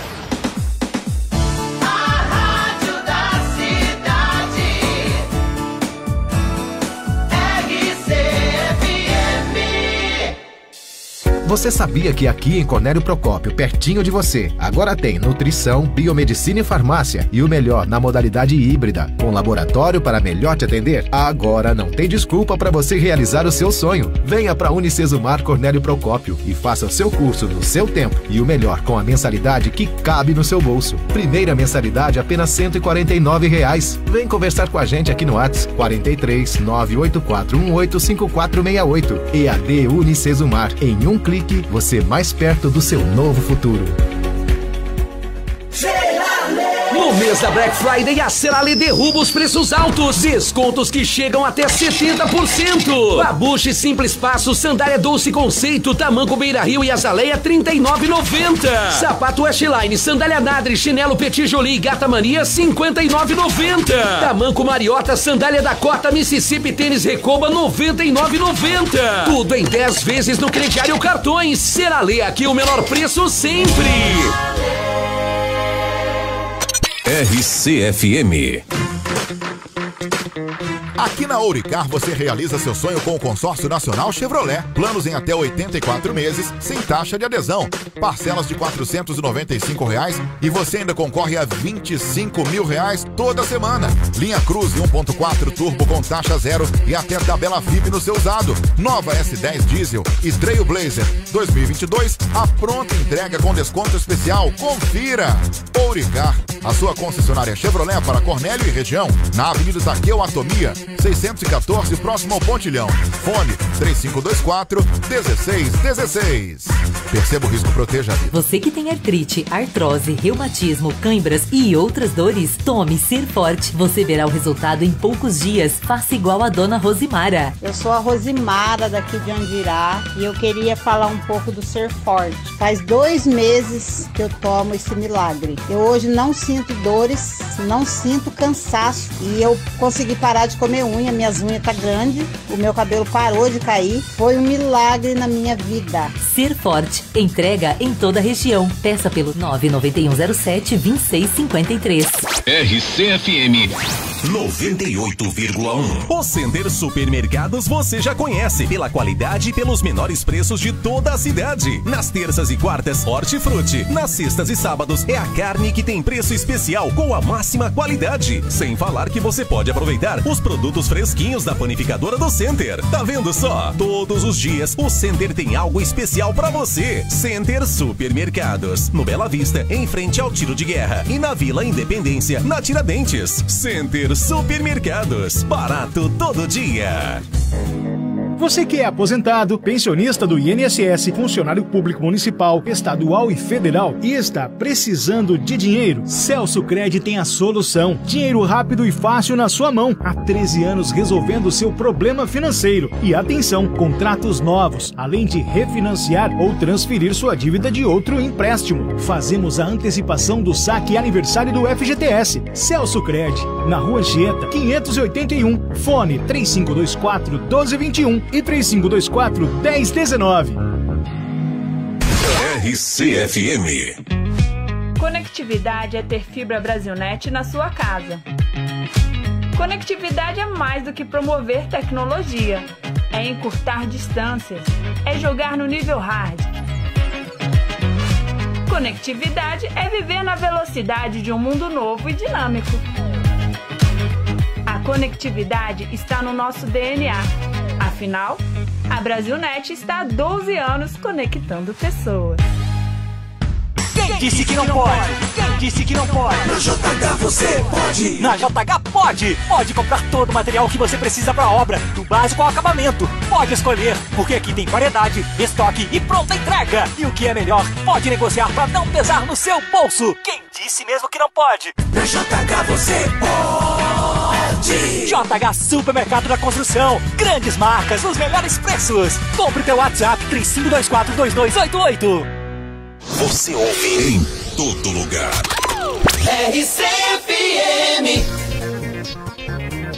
[SPEAKER 2] Você sabia que aqui em Cornélio Procópio, pertinho de você, agora tem nutrição, biomedicina e farmácia e o melhor na modalidade híbrida, com laboratório para melhor te atender? Agora não tem desculpa para você realizar o seu sonho. Venha para Unicesumar Cornélio Procópio e faça o seu curso no seu tempo e o melhor com a mensalidade que cabe no seu bolso. Primeira mensalidade apenas 149 reais. Vem conversar com a gente aqui no WhatsApp 43 98418 5468 EAD Unicesumar. Em um clique, você mais perto do seu novo futuro.
[SPEAKER 3] No mês da Black Friday, a Cerale derruba os preços altos. Descontos que chegam até 70%. Babuche Simples Passo, Sandália Doce Conceito, Tamanco Beira Rio e Azaleia, R$ 39,90. Sapato Ashline, Sandália Nadre, Chinelo Petit Jolie Gata Mania, R$ 59,90. Tamanco Mariota, Sandália Dakota, Mississippi Tênis Recoba, R$ 99,90. Tudo em 10 vezes no crediário cartões. Cerale, aqui o menor preço sempre.
[SPEAKER 6] RCFM.
[SPEAKER 4] Aqui na Ouricar você realiza seu sonho com o consórcio nacional Chevrolet. Planos em até 84 meses, sem taxa de adesão. Parcelas de 495 reais e você ainda concorre a 25 mil reais toda semana. Linha Cruz 1.4 Turbo com taxa zero e até tabela VIP no seu usado. Nova S10 Diesel e Trailblazer 2022, a pronta entrega com desconto especial. Confira! Ouricar, a sua concessionária Chevrolet para Cornélio e região, na Avenida Zaqueu Atomia, 614, próximo ao Pontilhão. Fone 3524 1616. Perceba o risco, proteja a vida.
[SPEAKER 1] Você que tem artrite, artrose, reumatismo, cãibras e outras dores, tome Ser Forte. Você verá o resultado em poucos dias. Faça igual a dona Rosimara.
[SPEAKER 5] Eu sou a Rosimara daqui de Andirá e eu queria falar um pouco do Ser Forte. Faz dois meses que eu tomo esse milagre. Eu hoje não sinto dores, não sinto cansaço e eu consegui parar de comer unha, minhas unhas tá grande, o meu cabelo parou de cair. Foi um milagre na minha vida.
[SPEAKER 1] Ser Forte. Entrega em toda a região. Peça pelo 99107 2653.
[SPEAKER 6] RCFM 98,1.
[SPEAKER 11] O Center Supermercados você já conhece pela qualidade e pelos menores preços de toda a cidade. Nas terças e quartas, hortifruti. Nas sextas e sábados é a carne que tem preço especial com a máxima qualidade. Sem falar que você pode aproveitar os produtos fresquinhos da panificadora do Center. Tá vendo só? Todos os dias o Center tem algo especial para você. Center Supermercados. No Bela Vista, em frente ao tiro de guerra. E na Vila Independência, na Tiradentes. Center Supermercados. Barato todo dia.
[SPEAKER 20] Você que é aposentado, pensionista do INSS, funcionário público municipal, estadual e federal e está precisando de dinheiro, Celso Cred tem a solução. Dinheiro rápido e fácil na sua mão. Há 13 anos resolvendo seu problema financeiro. E atenção, contratos novos, além de refinanciar ou transferir sua dívida de outro empréstimo. Fazemos a antecipação do saque aniversário do FGTS. Celso Cred, na Rua Anchieta, 581, fone 3524 1221 e 3524 1019.
[SPEAKER 6] RCFM.
[SPEAKER 9] Conectividade é ter fibra Brasilnet na sua casa. Conectividade é mais do que promover tecnologia. É encurtar distâncias. É jogar no nível hard. Conectividade é viver na velocidade de um mundo novo e dinâmico. A conectividade está no nosso DNA. Afinal, a Brasilnet está há 12 anos conectando pessoas.
[SPEAKER 10] Quem disse que não pode? Quem disse que não pode?
[SPEAKER 8] Na JH você pode.
[SPEAKER 10] Na JH pode! Pode comprar todo o material que você precisa para a obra, do básico ao acabamento. Pode escolher, porque aqui tem variedade, estoque e pronta entrega. E o que é melhor, pode negociar para não pesar no seu bolso. Quem disse mesmo que não pode?
[SPEAKER 8] Na JH você pode.
[SPEAKER 10] JH Supermercado da Construção. Grandes marcas, os melhores preços. Compre teu WhatsApp 35242288.
[SPEAKER 6] Você ouve em todo lugar.
[SPEAKER 8] RCFM.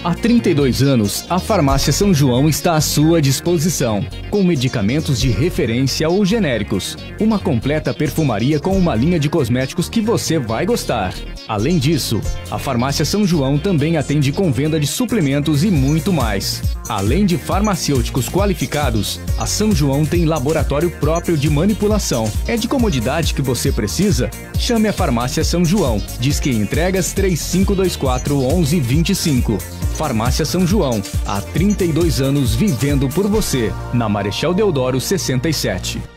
[SPEAKER 11] Há 32 anos, a Farmácia São João está à sua disposição, com medicamentos de referência ou genéricos. Uma completa perfumaria com uma linha de cosméticos que você vai gostar. Além disso, a Farmácia São João também atende com venda de suplementos e muito mais. Além de farmacêuticos qualificados, a São João tem laboratório próprio de manipulação. É de comodidade que você precisa? Chame a Farmácia São João. Diz que entregas 3524 1125. Farmácia São João, há 32 anos vivendo por você, na Marechal Deodoro 67.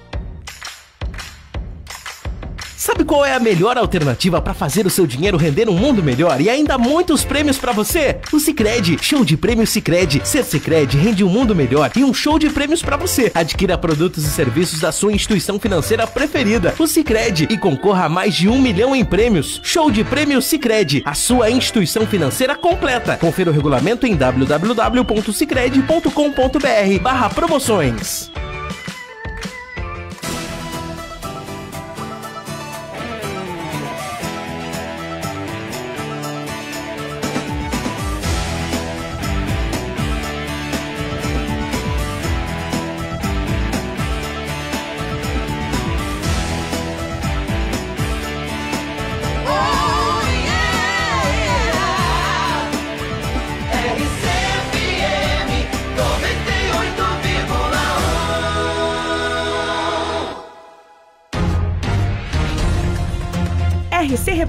[SPEAKER 12] Sabe qual é a melhor alternativa para fazer o seu dinheiro render um mundo melhor e ainda muitos prêmios para você? O Sicredi, show de prêmios Sicredi. Ser Sicredi rende um mundo melhor e um show de prêmios para você. Adquira produtos e serviços da sua instituição financeira preferida, o Sicredi, e concorra a mais de um milhão em prêmios. Show de prêmios Sicredi, a sua instituição financeira completa. Confira o regulamento em www.sicredi.com.br/barra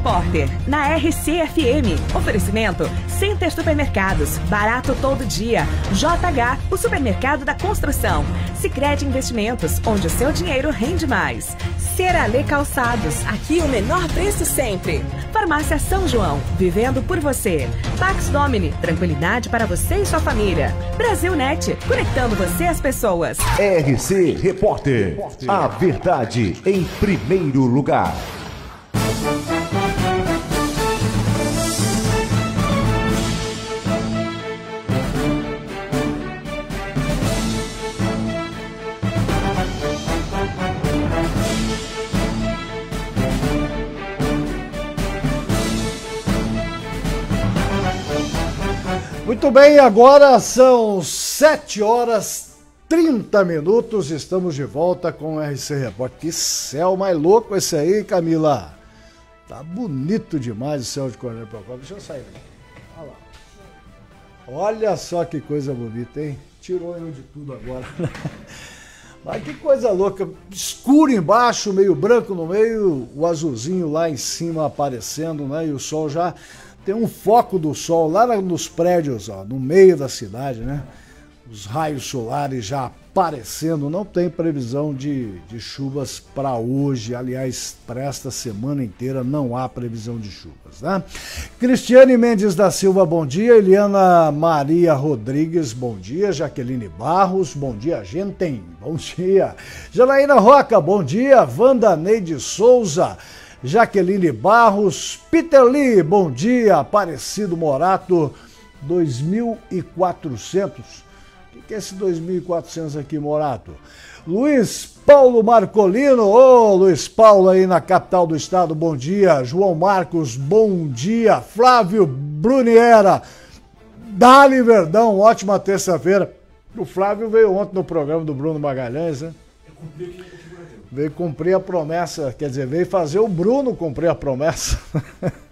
[SPEAKER 14] Repórter, na RCFM. Oferecimento: Center Supermercados, barato todo dia. JH, o supermercado da construção. Sicredi Investimentos, onde o seu dinheiro rende mais. Ceralê Calçados, aqui o menor preço sempre. Farmácia São João, vivendo por você. Pax Domini, tranquilidade para você e sua família. Brasil Net, conectando você às pessoas.
[SPEAKER 15] RC Repórter. A verdade em primeiro lugar.
[SPEAKER 13] Muito bem, agora são 7 horas 30 minutos. Estamos de volta com o RC Repórter. Que céu mais louco esse aí, Camila. Tá bonito demais o céu de Cornélio Procópio. Deixa eu sair daqui. Olha lá. Olha só que coisa bonita, hein? Tirou eu de tudo agora. Mas que coisa louca. Escuro embaixo, meio branco no meio, o azulzinho lá em cima aparecendo, né? E o sol já tem um foco do sol lá nos prédios, ó, no meio da cidade, né? Os raios solares já aparecendo. Não tem previsão de, de chuvas para hoje. Aliás, para esta semana inteira não há previsão de chuvas, né? Cristiane Mendes da Silva, bom dia. Eliana Maria Rodrigues, bom dia. Jaqueline Barros, bom dia. Gentem, bom dia. Janaína Roca, bom dia. Wanda Neide Souza. Jaqueline Barros, Peter Lee, bom dia, Aparecido Morato, 2.400. O que é esse 2.400 aqui, Morato? Luiz Paulo Marcolino, ô Luiz Paulo aí na capital do estado, bom dia. João Marcos, bom dia. Flávio Bruniera, Dali Verdão, ótima terça-feira. O Flávio veio ontem no programa do Bruno Magalhães, né? Veio cumprir a promessa, quer dizer, veio fazer o Bruno cumprir a promessa.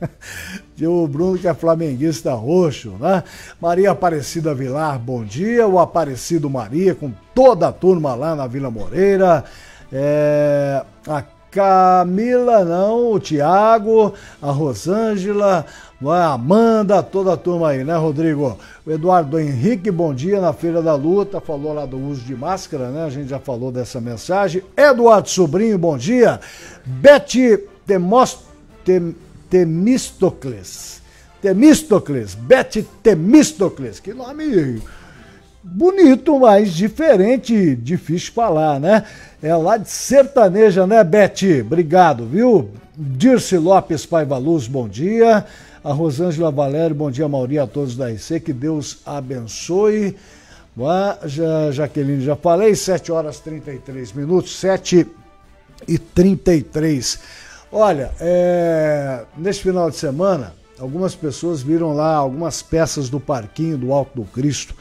[SPEAKER 13] de o Bruno que é flamenguista roxo, né? Maria Aparecida Vilar, bom dia. O Aparecido Maria, com toda a turma lá na Vila Moreira. É, a Camila, não, o Tiago, a Rosângela, a Amanda, toda a turma aí, né, Rodrigo? O Eduardo Henrique, bom dia na Feira da Luta, falou lá do uso de máscara, né? A gente já falou dessa mensagem. Eduardo Sobrinho, bom dia. Bete Temistocles. Temistocles, Bete Temistocles, que nome bonito, mas diferente, difícil falar, né? É lá de sertaneja, né, Bete? Obrigado, viu? Dirce Lopes Paiva Luz, bom dia. A Rosângela Valério, bom dia, Mauri, a todos da RC, que Deus abençoe. Boa, já, Jaqueline, já falei, 7 horas 33 minutos, 7 e 33. Olha, é, neste final de semana, algumas pessoas viram lá algumas peças do parquinho do Alto do Cristo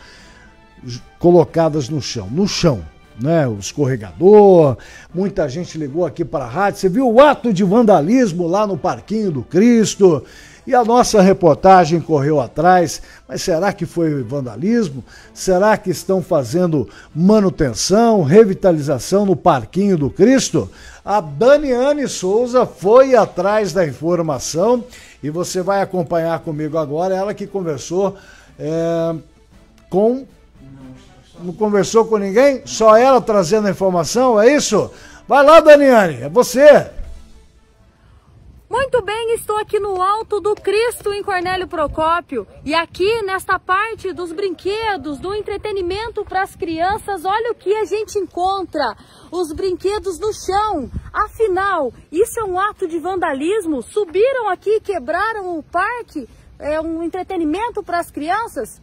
[SPEAKER 13] colocadas no chão. No chão, né? O escorregador, muita gente ligou aqui para a rádio. Você viu o ato de vandalismo lá no Parquinho do Cristo? E a nossa reportagem correu atrás, mas será que foi vandalismo? Será que estão fazendo manutenção, revitalização no Parquinho do Cristo? A Daniane Souza foi atrás da informação e você vai acompanhar comigo agora, ela que conversou é, com. Não conversou com ninguém? Só ela trazendo a informação, é isso? Vai lá, Daniane, é você.
[SPEAKER 21] Muito bem, estou aqui no Alto do Cristo em Cornélio Procópio e aqui nesta parte dos brinquedos, do entretenimento para as crianças, olha o que a gente encontra, os brinquedos no chão. Afinal, isso é um ato de vandalismo? Subiram aqui, quebraram o parque, é um entretenimento para as crianças?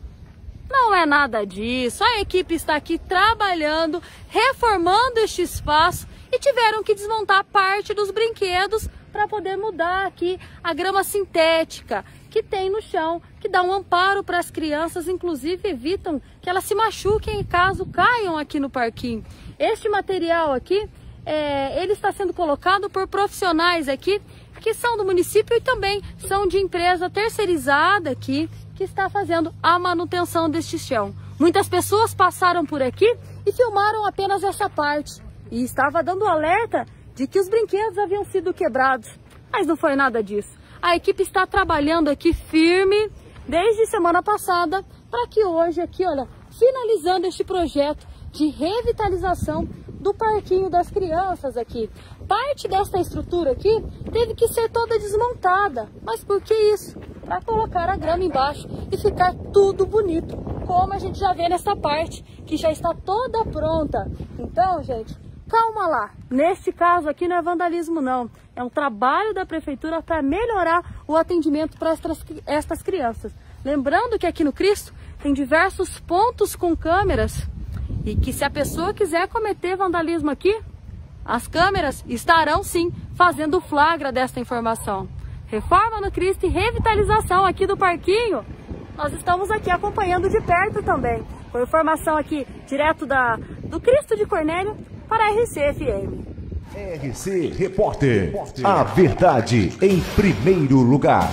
[SPEAKER 21] Não é nada disso, a equipe está aqui trabalhando, reformando este espaço e tiveram que desmontar parte dos brinquedos para poder mudar aqui a grama sintética que tem no chão, que dá um amparo para as crianças, inclusive evitam que elas se machuquem caso caiam aqui no parquinho. Este material aqui, é, ele está sendo colocado por profissionais aqui que são do município e também são de empresa terceirizada aqui que está fazendo a manutenção deste chão. Muitas pessoas passaram por aqui e filmaram apenas essa parte e estava dando alerta de que os brinquedos haviam sido quebrados, mas não foi nada disso. A equipe está trabalhando aqui firme desde semana passada para que hoje aqui, olha, finalizando este projeto de revitalização do parquinho das crianças aqui. Parte desta estrutura aqui teve que ser toda desmontada. Mas por que isso? Para colocar a grama embaixo e ficar tudo bonito, como a gente já vê nessa parte, que já está toda pronta. Então, gente, calma lá. Neste caso aqui não é vandalismo não, é um trabalho da prefeitura para melhorar o atendimento para estas, estas crianças. Lembrando que aqui no Cristo tem diversos pontos com câmeras e que se a pessoa quiser cometer vandalismo aqui, as câmeras estarão sim fazendo flagra desta informação. Reforma no Cristo e revitalização aqui do parquinho, nós estamos aqui acompanhando de perto também. Com informação aqui direto da, do Cristo de Cornélio para a RCFM.
[SPEAKER 15] RC Repórter. A verdade em primeiro lugar.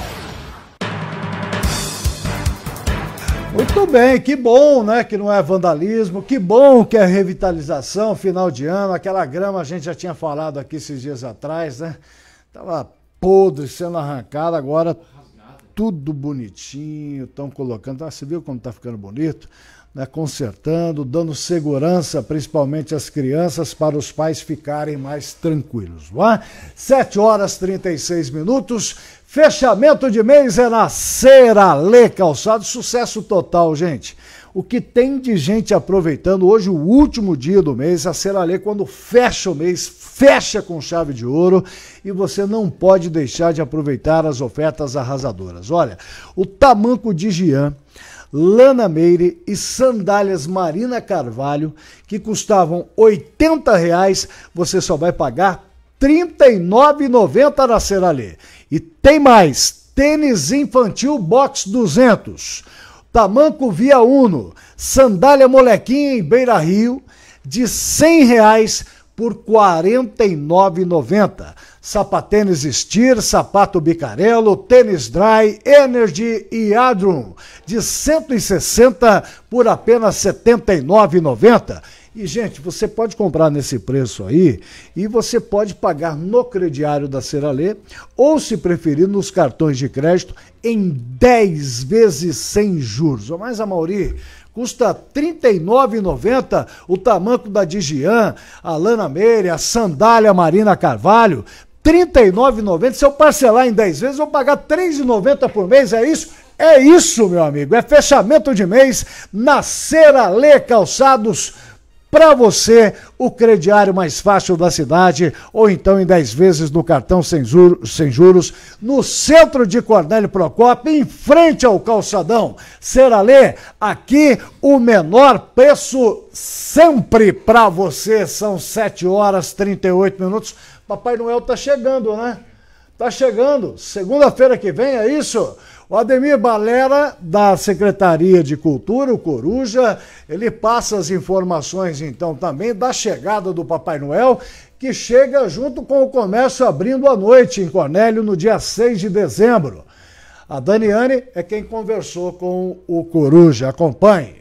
[SPEAKER 13] Muito bem, que bom, né? Que não é vandalismo, que bom que é revitalização, final de ano. Aquela grama a gente já tinha falado aqui esses dias atrás, né? Tava podre sendo arrancada, agora tudo bonitinho, estão colocando. Ah, você viu como tá ficando bonito? Né, consertando, dando segurança, principalmente às crianças, para os pais ficarem mais tranquilos. Não é? 7 horas 36 minutos. Fechamento de mês é na Seralê Calçado. Sucesso total, gente. O que tem de gente aproveitando hoje, o último dia do mês, a Seralê, quando fecha o mês, fecha com chave de ouro e você não pode deixar de aproveitar as ofertas arrasadoras. Olha, o tamanco de Gian Lana Meire e sandálias Marina Carvalho, que custavam R$ reais, você só vai pagar R$ 39,90 na Seralê. E tem mais, tênis infantil Box 200, tamanco Via Uno, sandália molequinha em Beira Rio, de R$ reais por R$ 49,90 sapatênis Steer, sapato Bicarelo, tênis Dry, Energy e Adrum, de 160 por apenas R$ 79,90. E, gente, você pode comprar nesse preço aí e você pode pagar no crediário da Seralê ou, se preferir, nos cartões de crédito em 10 vezes sem juros. Mas, Mauri, custa R$ 39,90 o tamanco da Digian, a Lana Meire, a sandália Marina Carvalho, 39,90. Se eu parcelar em 10 vezes, eu vou pagar R$ 3,90 por mês. É isso? É isso, meu amigo. É fechamento de mês na Lê Calçados. Para você, o crediário mais fácil da cidade, ou então em 10 vezes no cartão sem, juros, sem juros, no centro de Cornélio Procópio, em frente ao calçadão. Seralê, aqui o menor preço sempre para você. São 7 horas 38 minutos. Papai Noel tá chegando, né? Tá chegando, segunda-feira que vem, é isso? O Ademir Balera, da Secretaria de Cultura, o Coruja, ele passa as informações então também da chegada do Papai Noel, que chega junto com o comércio abrindo à noite em Cornélio no dia 6 de dezembro. A Daniane é quem conversou com o Coruja. Acompanhe.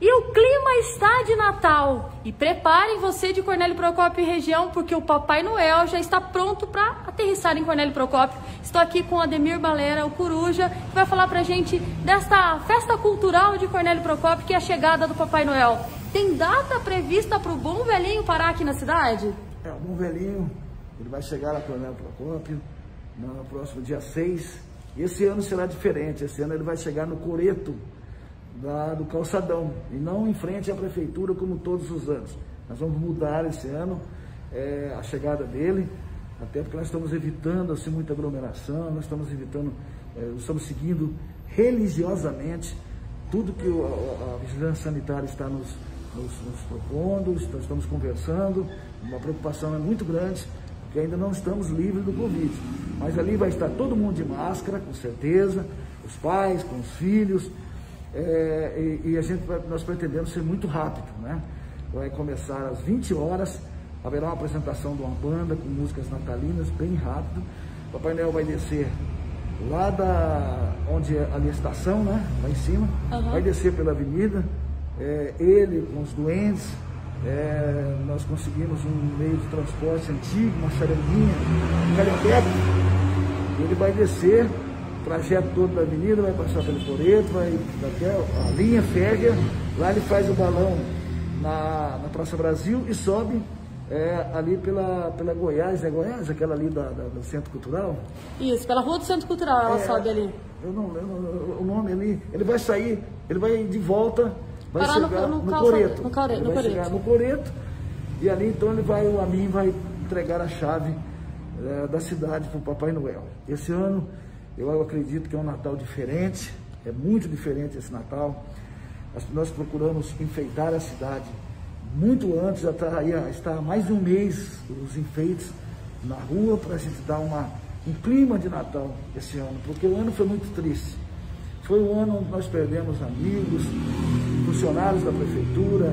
[SPEAKER 21] E o clima está de Natal. E preparem você de Cornélio Procópio e região, porque o Papai Noel já está pronto para aterrissar em Cornélio Procópio. Estou aqui com Ademir Balera, o Coruja, que vai falar pra gente desta festa cultural de Cornélio Procópio, que é a chegada do Papai Noel. Tem data prevista para o Bom Velhinho parar aqui na cidade?
[SPEAKER 22] É, o Bom Velhinho, ele vai chegar a Cornélio Procópio no próximo dia 6. E esse ano será diferente. Esse ano ele vai chegar no Coreto, da, do calçadão e não em frente à prefeitura como todos os anos. Nós vamos mudar esse ano é, a chegada dele, até porque nós estamos evitando assim, muita aglomeração, nós estamos evitando, é, estamos seguindo religiosamente tudo que o, a, a, vigilância sanitária está nos, nos, nos propondo, nós estamos conversando, uma preocupação é muito grande, porque ainda não estamos livres do Covid. Mas ali vai estar todo mundo de máscara, com certeza, os pais, com os filhos, é, e, e, a gente, nós pretendemos ser muito rápido, né? Vai começar às 20 horas, haverá uma apresentação de uma banda com músicas natalinas, bem rápido. Papai Noel vai descer lá da onde é ali a estação, né? Lá em cima, uhum. vai descer pela avenida, é, ele com os doentes, é, nós conseguimos um meio de transporte antigo, uma charanguinha, um calhambeque, ele vai descer trajeto todo da avenida, vai passar pelo Coreto, vai até a linha Férrea, lá ele faz o balão na, na Praça Brasil e sobe é, ali pela, pela Goiás, é Goiás, aquela ali da, da, do Centro Cultural?
[SPEAKER 21] Isso, pela Rua do Centro Cultural ela é, sobe ali.
[SPEAKER 22] Eu não lembro o nome ali. Ele vai sair, ele vai de volta, vai Parar chegar no, no, no Coreto.
[SPEAKER 21] No, Coreto,
[SPEAKER 22] ele vai
[SPEAKER 21] Coreto.
[SPEAKER 22] chegar no Coreto e ali então ele vai, o Amin vai entregar a chave é, da cidade para o Papai Noel. Esse ano eu acredito que é um Natal diferente, é muito diferente esse Natal. Nós procuramos enfeitar a cidade muito antes, já está, está há mais de um mês os enfeites na rua para a gente dar uma, um clima de Natal esse ano, porque o ano foi muito triste. Foi um ano onde nós perdemos amigos, funcionários da prefeitura,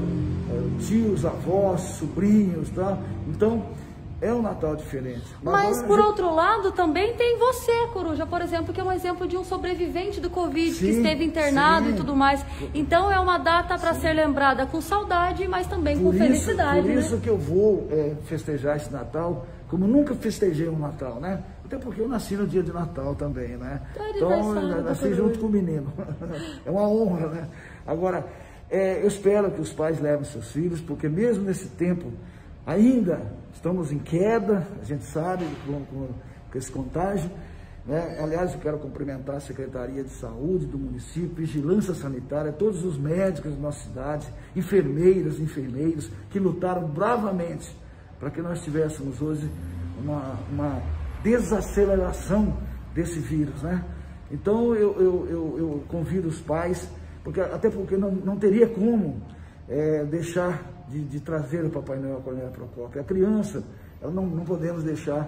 [SPEAKER 22] eh, tios, avós, sobrinhos, tá? Então, é um Natal diferente.
[SPEAKER 21] Mas, por gente... outro lado, também tem você, Coruja, por exemplo, que é um exemplo de um sobrevivente do Covid, sim, que esteve internado sim. e tudo mais. Então é uma data para ser lembrada com saudade, mas também por com isso, felicidade.
[SPEAKER 22] Por
[SPEAKER 21] né?
[SPEAKER 22] isso que eu vou é, festejar esse Natal, como nunca festejei um Natal, né? Até porque eu nasci no dia de Natal também, né? Então, eu nasci junto com o menino. é uma honra, né? Agora, é, eu espero que os pais levem seus filhos, porque mesmo nesse tempo, ainda Estamos em queda, a gente sabe, com, com, com esse contágio. Né? Aliás, eu quero cumprimentar a Secretaria de Saúde do município, Vigilância Sanitária, todos os médicos da nossa cidade, enfermeiras, enfermeiros, que lutaram bravamente para que nós tivéssemos hoje uma, uma desaceleração desse vírus. Né? Então, eu, eu, eu, eu convido os pais, porque, até porque não, não teria como é, deixar de, de trazer o Papai Noel Cornélia Procópio. A criança, ela não, não podemos deixar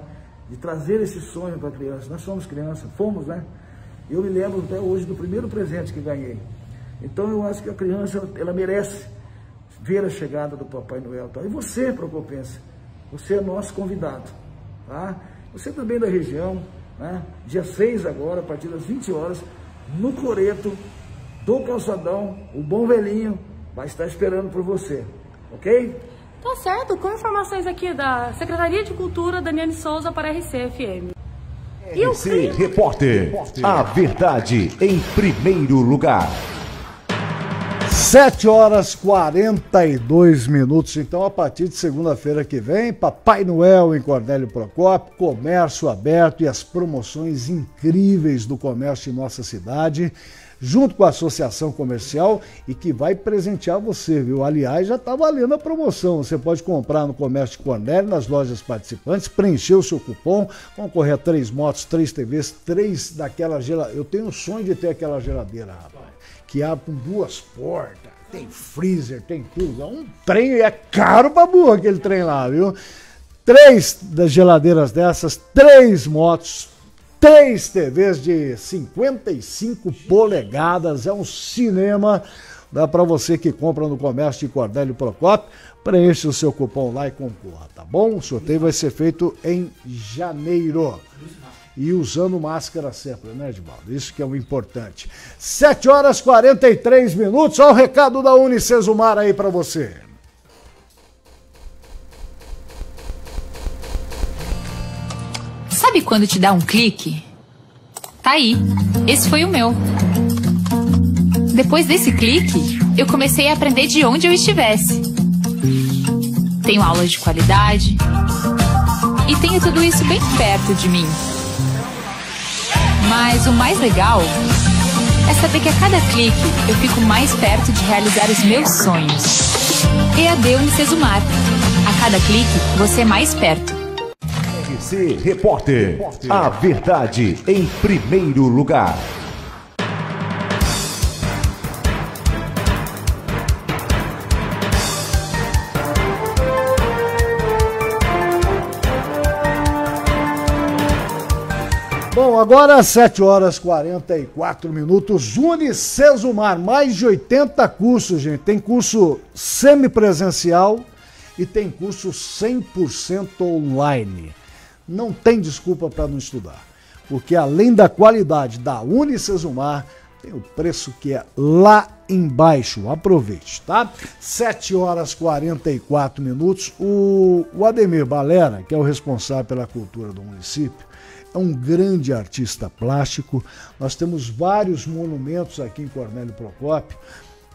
[SPEAKER 22] de trazer esse sonho para a criança. Nós somos crianças, fomos, né? Eu me lembro até hoje do primeiro presente que ganhei. Então eu acho que a criança, ela merece ver a chegada do Papai Noel. Tá? E você, Procopense, você é nosso convidado. Tá? Você também da região, né? dia 6 agora, a partir das 20 horas, no Coreto, do Calçadão, o Bom Velhinho vai estar esperando por você ok?
[SPEAKER 21] Tá certo, com informações aqui da Secretaria de Cultura, Daniane Souza para a RCFM.
[SPEAKER 15] RC Repórter, a verdade em primeiro lugar.
[SPEAKER 13] 7 horas 42 minutos. Então, a partir de segunda-feira que vem, Papai Noel em Cornélio Procópio, comércio aberto e as promoções incríveis do comércio em nossa cidade junto com a associação comercial e que vai presentear você, viu? Aliás, já está valendo a promoção. Você pode comprar no Comércio Cornélio, nas lojas participantes, preencher o seu cupom, concorrer a três motos, três TVs, três daquela geladeira. Eu tenho o sonho de ter aquela geladeira, rapaz, que abre com duas portas, tem freezer, tem tudo. Um trem, é caro pra burra aquele trem lá, viu? três das geladeiras dessas, três motos, três TVs de 55 polegadas, é um cinema. Dá para você que compra no comércio de Cordélio Procópio, preencha o seu cupom lá e concorra, tá bom? O sorteio vai ser feito em janeiro. E usando máscara sempre, né, Edvaldo? Isso que é o importante. 7 horas 43 minutos. Olha o recado da Unicesumar aí para você.
[SPEAKER 23] Sabe quando te dá um clique? Tá aí. Esse foi o meu. Depois desse clique, eu comecei a aprender de onde eu estivesse. Tenho aulas de qualidade e tenho tudo isso bem perto de mim. Mas o mais legal é saber que a cada clique eu fico mais perto de realizar os meus sonhos. EAD Unicesumar. A cada clique, você é mais perto.
[SPEAKER 15] RC Repórter. A verdade em primeiro lugar.
[SPEAKER 13] Bom, agora 7 horas 44 minutos. Unicesumar, mais de 80 cursos, gente. Tem curso semipresencial e tem curso 100% online. Não tem desculpa para não estudar, porque além da qualidade da Unicesumar, tem o preço que é lá embaixo. Aproveite, tá? 7 horas 44 minutos. O, o Ademir Balera, que é o responsável pela cultura do município, é um grande artista plástico. Nós temos vários monumentos aqui em Cornélio Procópio,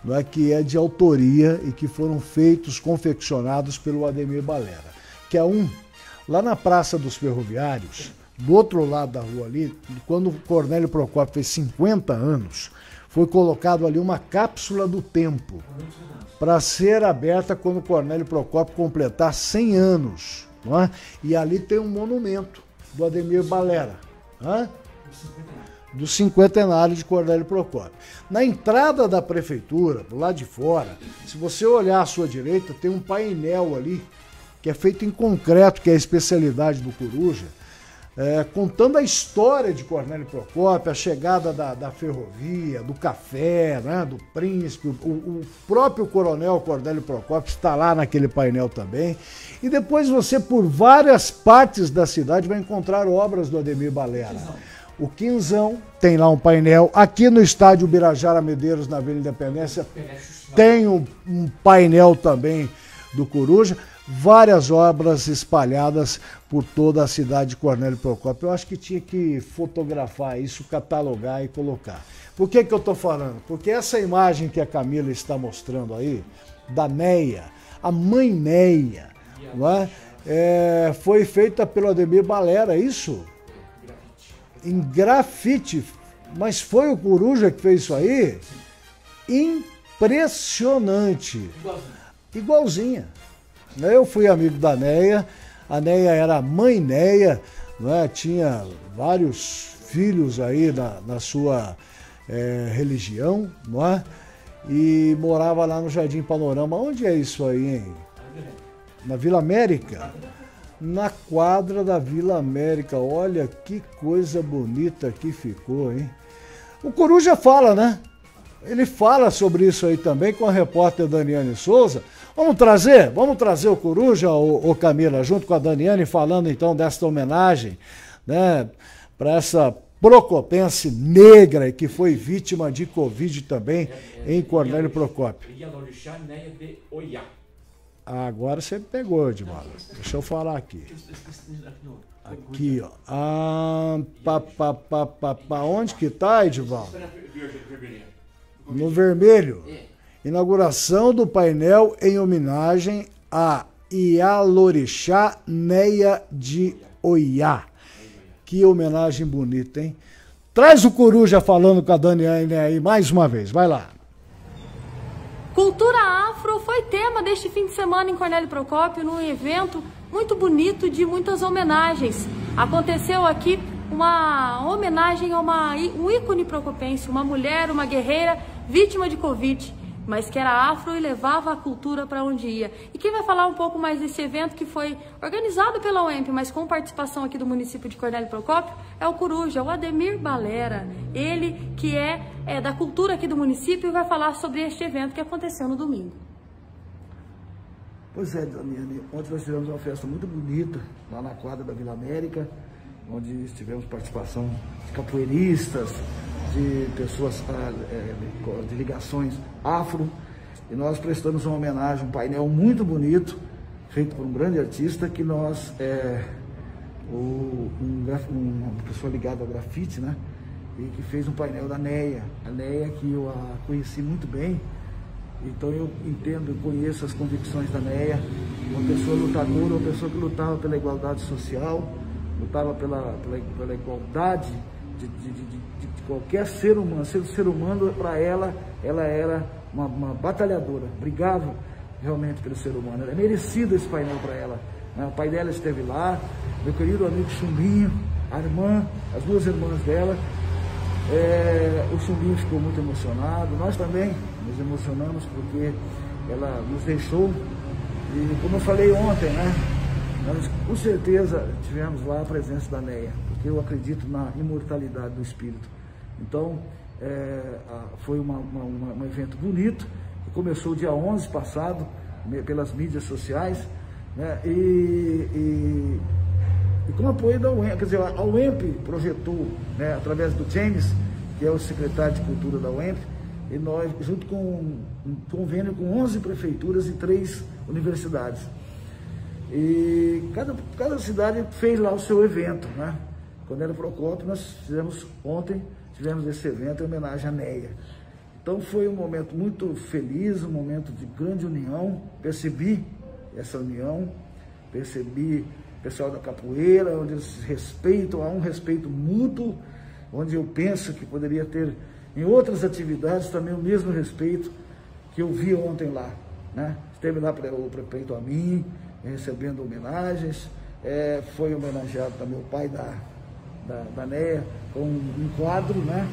[SPEAKER 13] não é, que é de autoria e que foram feitos, confeccionados pelo Ademir Balera. Que é um lá na Praça dos Ferroviários, do outro lado da rua ali, quando o Cornélio Procópio fez 50 anos, foi colocado ali uma cápsula do tempo para ser aberta quando o Cornélio Procópio completar 100 anos. É? E ali tem um monumento do Ademir Balera, hã? do cinquentenário de Cornélio Procópio. Na entrada da prefeitura, lado de fora, se você olhar à sua direita, tem um painel ali, que é feito em concreto, que é a especialidade do Coruja, é, contando a história de Cornélio Procópio, a chegada da, da ferrovia, do café, né, do príncipe, o, o, próprio coronel Cornélio Procópio está lá naquele painel também. E depois você, por várias partes da cidade, vai encontrar obras do Ademir Balera. O Quinzão tem lá um painel. Aqui no estádio Birajara Medeiros, na Avenida Independência, tem um, um painel também do Coruja várias obras espalhadas por toda a cidade de Cornélio Procópio. Eu acho que tinha que fotografar isso, catalogar e colocar. Por que, que eu estou falando? Porque essa imagem que a Camila está mostrando aí, da Neia, a mãe Neia, não é? É, foi feita pelo Ademir Balera, é isso? Em grafite. Mas foi o Coruja que fez isso aí? Impressionante. Igualzinha. Eu fui amigo da Neia, a Neia era mãe Neia, é? tinha vários filhos aí na, na sua é, religião, não é? E morava lá no Jardim Panorama. Onde é isso aí, hein? Na Vila América? Na quadra da Vila América. Olha que coisa bonita que ficou, hein? O Coruja fala, né? Ele fala sobre isso aí também com a repórter Daniane Souza. Vamos trazer, vamos trazer o Coruja, o, o Camila, junto com a Daniane, falando então desta homenagem, né, para essa procopense negra que foi vítima de Covid também em Cornélio Procópio. Agora você pegou, Edvaldo. Deixa eu falar aqui. Aqui, ó. Ah, pa, pa, pa, pa, pa. Onde que tá, Edvaldo? No vermelho. Inauguração do painel em homenagem a Ialorixá Neia de Oiá. Que homenagem bonita, hein? Traz o Coruja falando com a Daniane aí mais uma vez, vai lá.
[SPEAKER 21] Cultura afro foi tema deste fim de semana em Cornélio Procópio, num evento muito bonito de muitas homenagens. Aconteceu aqui uma homenagem a uma, um ícone procopense, uma mulher, uma guerreira vítima de Covid mas que era afro e levava a cultura para onde ia. E quem vai falar um pouco mais desse evento que foi organizado pela UEMP, mas com participação aqui do município de Cornélio Procópio, é o Coruja, o Ademir Balera. Ele que é, é da cultura aqui do município e vai falar sobre este evento que aconteceu no domingo.
[SPEAKER 22] Pois é, Daniane, ontem nós tivemos uma festa muito bonita lá na quadra da Vila América, onde tivemos participação de capoeiristas, de pessoas ah, é, de ligações afro, e nós prestamos uma homenagem, um painel muito bonito, feito por um grande artista, que nós, é, o, um, uma pessoa ligada ao grafite, né, e que fez um painel da Neia, a Neia que eu a conheci muito bem, então eu entendo conheço as convicções da Neia, uma pessoa lutadora, uma pessoa que lutava pela igualdade social, lutava pela, pela, pela igualdade de, de, de, de, qualquer ser humano. Ser ser humano, para ela, ela era uma, uma, batalhadora, brigava realmente pelo ser humano. Era merecido esse painel para ela. Né? O pai dela esteve lá, meu querido amigo Chumbinho, a irmã, as duas irmãs dela. É, o Chumbinho ficou muito emocionado, nós também nos emocionamos porque ela nos deixou. E como eu falei ontem, né? Nós com certeza tivemos lá a presença da Neia, porque eu acredito na imortalidade do espírito. Então, é, foi uma, uma, uma, um evento bonito, que começou dia 11 passado, pelas mídias sociais, né, e, e, e, com apoio da UEMP, quer dizer, a UEMP projetou, né, através do James, que é o secretário de Cultura da UEMP, e nós, junto com um convênio com 11 prefeituras e três universidades. E cada, cada cidade fez lá o seu evento, né? Quando era Procópio, nós fizemos ontem, tivemos esse evento em homenagem à Neia. Então foi um momento muito feliz, um momento de grande união. Percebi essa união, percebi o pessoal da capoeira, onde eles respeitam, há um respeito mútuo, onde eu penso que poderia ter em outras atividades também o mesmo respeito que eu vi ontem lá. Né? Esteve lá o prefeito a mim, recebendo homenagens. É, foi homenageado também o pai da, da, da Neia com um quadro, né?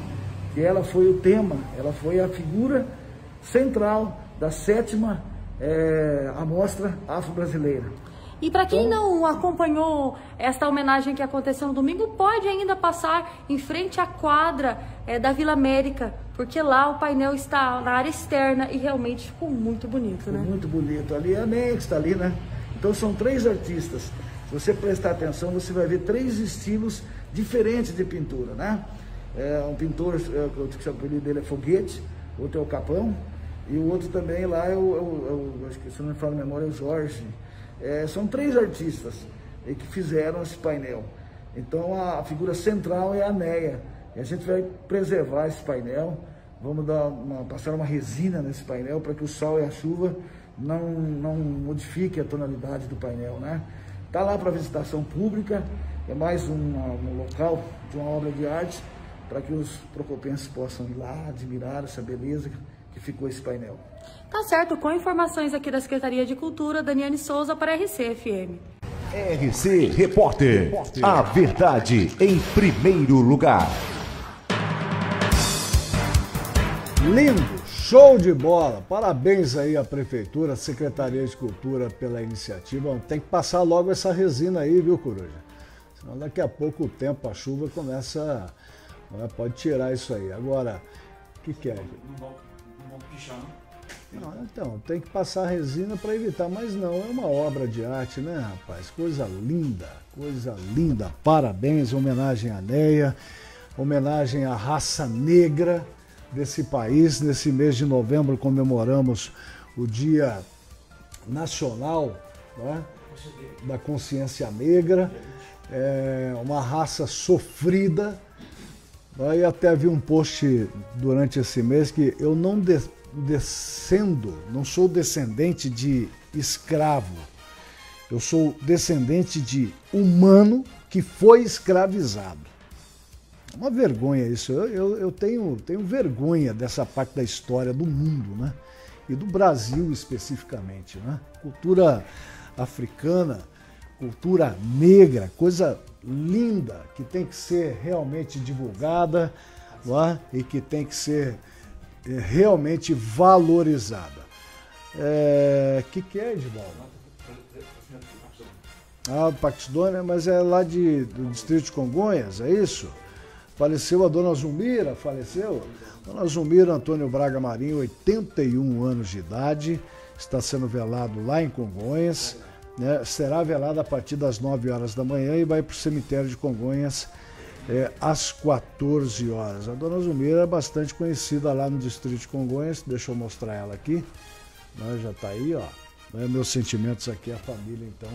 [SPEAKER 22] Que ela foi o tema, ela foi a figura central da sétima é, amostra afro-brasileira.
[SPEAKER 21] E para quem então, não acompanhou esta homenagem que aconteceu no domingo, pode ainda passar em frente à quadra é, da Vila América, porque lá o painel está na área externa e realmente ficou muito bonito, né?
[SPEAKER 22] Muito bonito. Ali a que está ali, né? Então são três artistas. Se você prestar atenção, você vai ver três estilos diferentes de pintura, né? É um pintor, é, o apelido dele é Foguete, outro é o Capão, e o outro também lá é o, é o, é acho que se não me falo a memória, é o Jorge. É, são três artistas que fizeram esse painel. Então a, a figura central é a Neia. E a gente vai preservar esse painel, vamos dar uma, passar uma resina nesse painel para que o sol e a chuva não, não modifique a tonalidade do painel, né? Está lá para visitação pública, é mais um, um local de uma obra de arte para que os procopenses possam ir lá admirar essa beleza que ficou esse painel.
[SPEAKER 21] Tá certo, com informações aqui da Secretaria de Cultura, Daniane Souza para a RCFM.
[SPEAKER 15] RC Repórter, a verdade em primeiro lugar.
[SPEAKER 13] Lindo, Show de bola! Parabéns aí à Prefeitura, à Secretaria de Cultura pela iniciativa. Tem que passar logo essa resina aí, viu, Coruja? Senão daqui a pouco o tempo, a chuva começa. Né, pode tirar isso aí. Agora, o que, que é? Não vão, não vão pichar, não? Não, então, tem que passar resina para evitar, mas não, é uma obra de arte, né, rapaz? Coisa linda, coisa linda. Parabéns, homenagem à Neia, homenagem à raça negra desse país. Nesse mês de novembro comemoramos o Dia Nacional né, da Consciência Negra, é uma raça sofrida. Né, e até vi um post durante esse mês que eu não de, descendo, não sou descendente de escravo, eu sou descendente de humano que foi escravizado. Uma vergonha isso. Eu, eu, eu, tenho, tenho vergonha dessa parte da história do mundo, né? E do Brasil especificamente, né? Cultura africana, cultura negra, coisa linda que tem que ser realmente divulgada é? e que tem que ser é, realmente valorizada. O é, que, que é, Edvaldo? Ah, Paquistônia, mas é lá de, do distrito de Congonhas, é isso? Faleceu a dona Zumira, faleceu? Dona Zumira Antônio Braga Marinho, 81 anos de idade, está sendo velado lá em Congonhas, né? será velado a partir das 9 horas da manhã e vai para o cemitério de Congonhas é, às 14 horas. A dona Zumira é bastante conhecida lá no distrito de Congonhas, deixa eu mostrar ela aqui, né? já está aí, ó. Né? Meus sentimentos aqui, a família então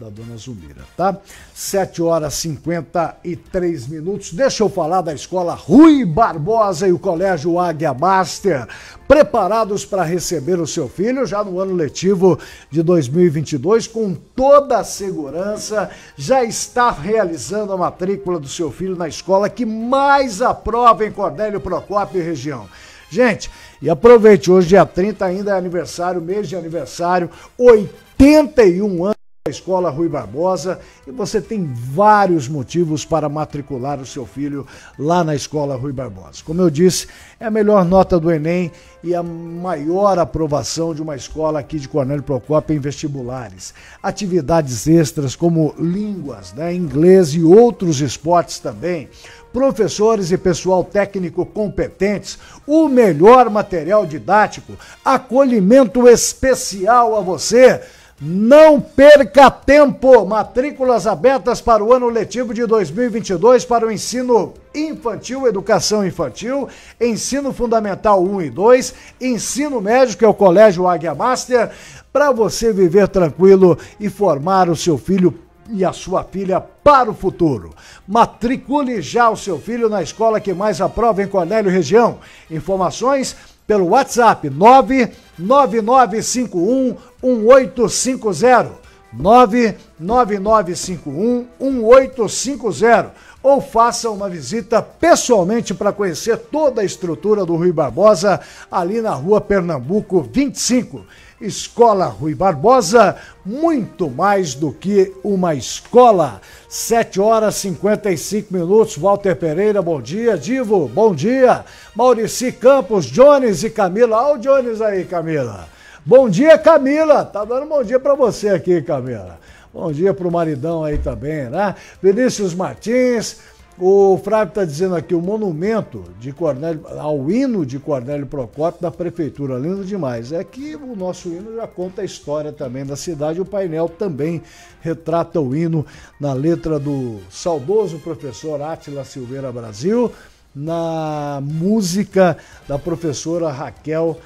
[SPEAKER 13] da dona Zumira, tá? 7 horas 53 minutos. Deixa eu falar da escola Rui Barbosa e o Colégio Águia Master, preparados para receber o seu filho já no ano letivo de 2022 com toda a segurança. Já está realizando a matrícula do seu filho na escola que mais aprova em Cordélio Procópio e região. Gente, e aproveite, hoje dia 30 ainda é aniversário, mês de aniversário, 81 anos Escola Rui Barbosa e você tem vários motivos para matricular o seu filho lá na Escola Rui Barbosa. Como eu disse, é a melhor nota do Enem e a maior aprovação de uma escola aqui de Cornélio Procópio em vestibulares. Atividades extras como línguas, né, inglês e outros esportes também. Professores e pessoal técnico competentes, o melhor material didático, acolhimento especial a você não perca tempo! Matrículas abertas para o ano letivo de 2022 para o ensino infantil, educação infantil, ensino fundamental 1 e 2, ensino médio, que é o Colégio Águia Master, para você viver tranquilo e formar o seu filho e a sua filha para o futuro. Matricule já o seu filho na escola que mais aprova em Cornélio Região. Informações pelo WhatsApp 99951 1850. 99951 1850 ou faça uma visita pessoalmente para conhecer toda a estrutura do Rui Barbosa ali na rua Pernambuco 25. Escola Rui Barbosa, muito mais do que uma escola. 7 horas e 55 minutos. Walter Pereira, bom dia. Divo, bom dia. Maurici Campos, Jones e Camila. Olha o Jones aí, Camila. Bom dia, Camila. Tá dando bom dia para você aqui, Camila. Bom dia pro maridão aí também, né? Vinícius Martins, o Flávio está dizendo aqui, o monumento de Cornélio, ao hino de Cornélio Procópio da Prefeitura, lindo demais. É que o nosso hino já conta a história também da cidade, o painel também retrata o hino na letra do saudoso professor Átila Silveira Brasil, na música da professora Raquel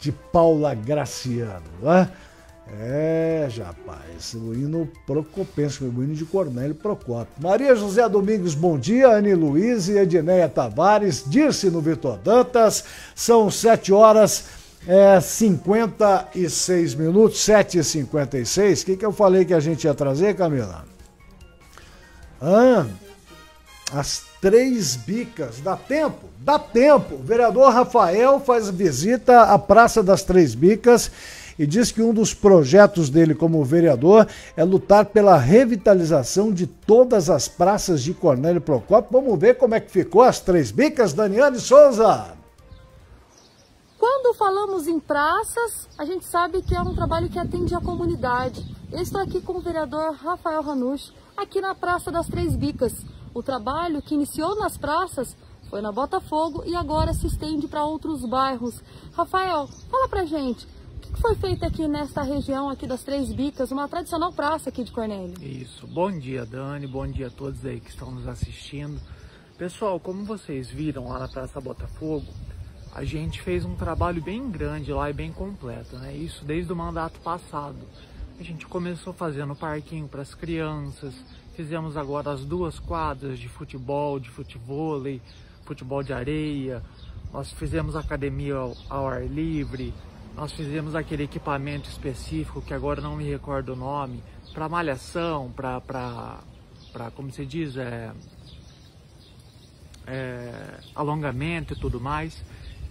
[SPEAKER 13] de Paula Graciano. Né? É, rapaz, o hino procopense, o hino de Cornélio Procópio. Maria José Domingos, bom dia. Anne Luiz e Edneia Tavares, disse no Vitor Dantas. São 7 horas é, 56 minutos, 7 e 56 O que, que eu falei que a gente ia trazer, Camila? Ah, as três bicas. Dá tempo? Dá tempo. O vereador Rafael faz visita à Praça das Três Bicas e diz que um dos projetos dele como vereador é lutar pela revitalização de todas as praças de Cornélio Procópio. Vamos ver como é que ficou as três bicas, Daniane Souza.
[SPEAKER 21] Quando falamos em praças, a gente sabe que é um trabalho que atende a comunidade. Eu estou aqui com o vereador Rafael Ranush, aqui na Praça das Três Bicas. O trabalho que iniciou nas praças foi na Botafogo e agora se estende para outros bairros. Rafael, fala pra gente, foi feito aqui nesta região aqui das Três Bicas, uma tradicional praça aqui de Cornélio?
[SPEAKER 24] Isso. Bom dia, Dani. Bom dia a todos aí que estão nos assistindo. Pessoal, como vocês viram lá na Praça Botafogo, a gente fez um trabalho bem grande lá e bem completo, né? Isso desde o mandato passado. A gente começou fazendo parquinho para as crianças, fizemos agora as duas quadras de futebol, de futevôlei, futebol de areia, nós fizemos academia ao, ao ar livre, nós fizemos aquele equipamento específico, que agora não me recordo o nome, para malhação, para, como se diz, é, é, alongamento e tudo mais.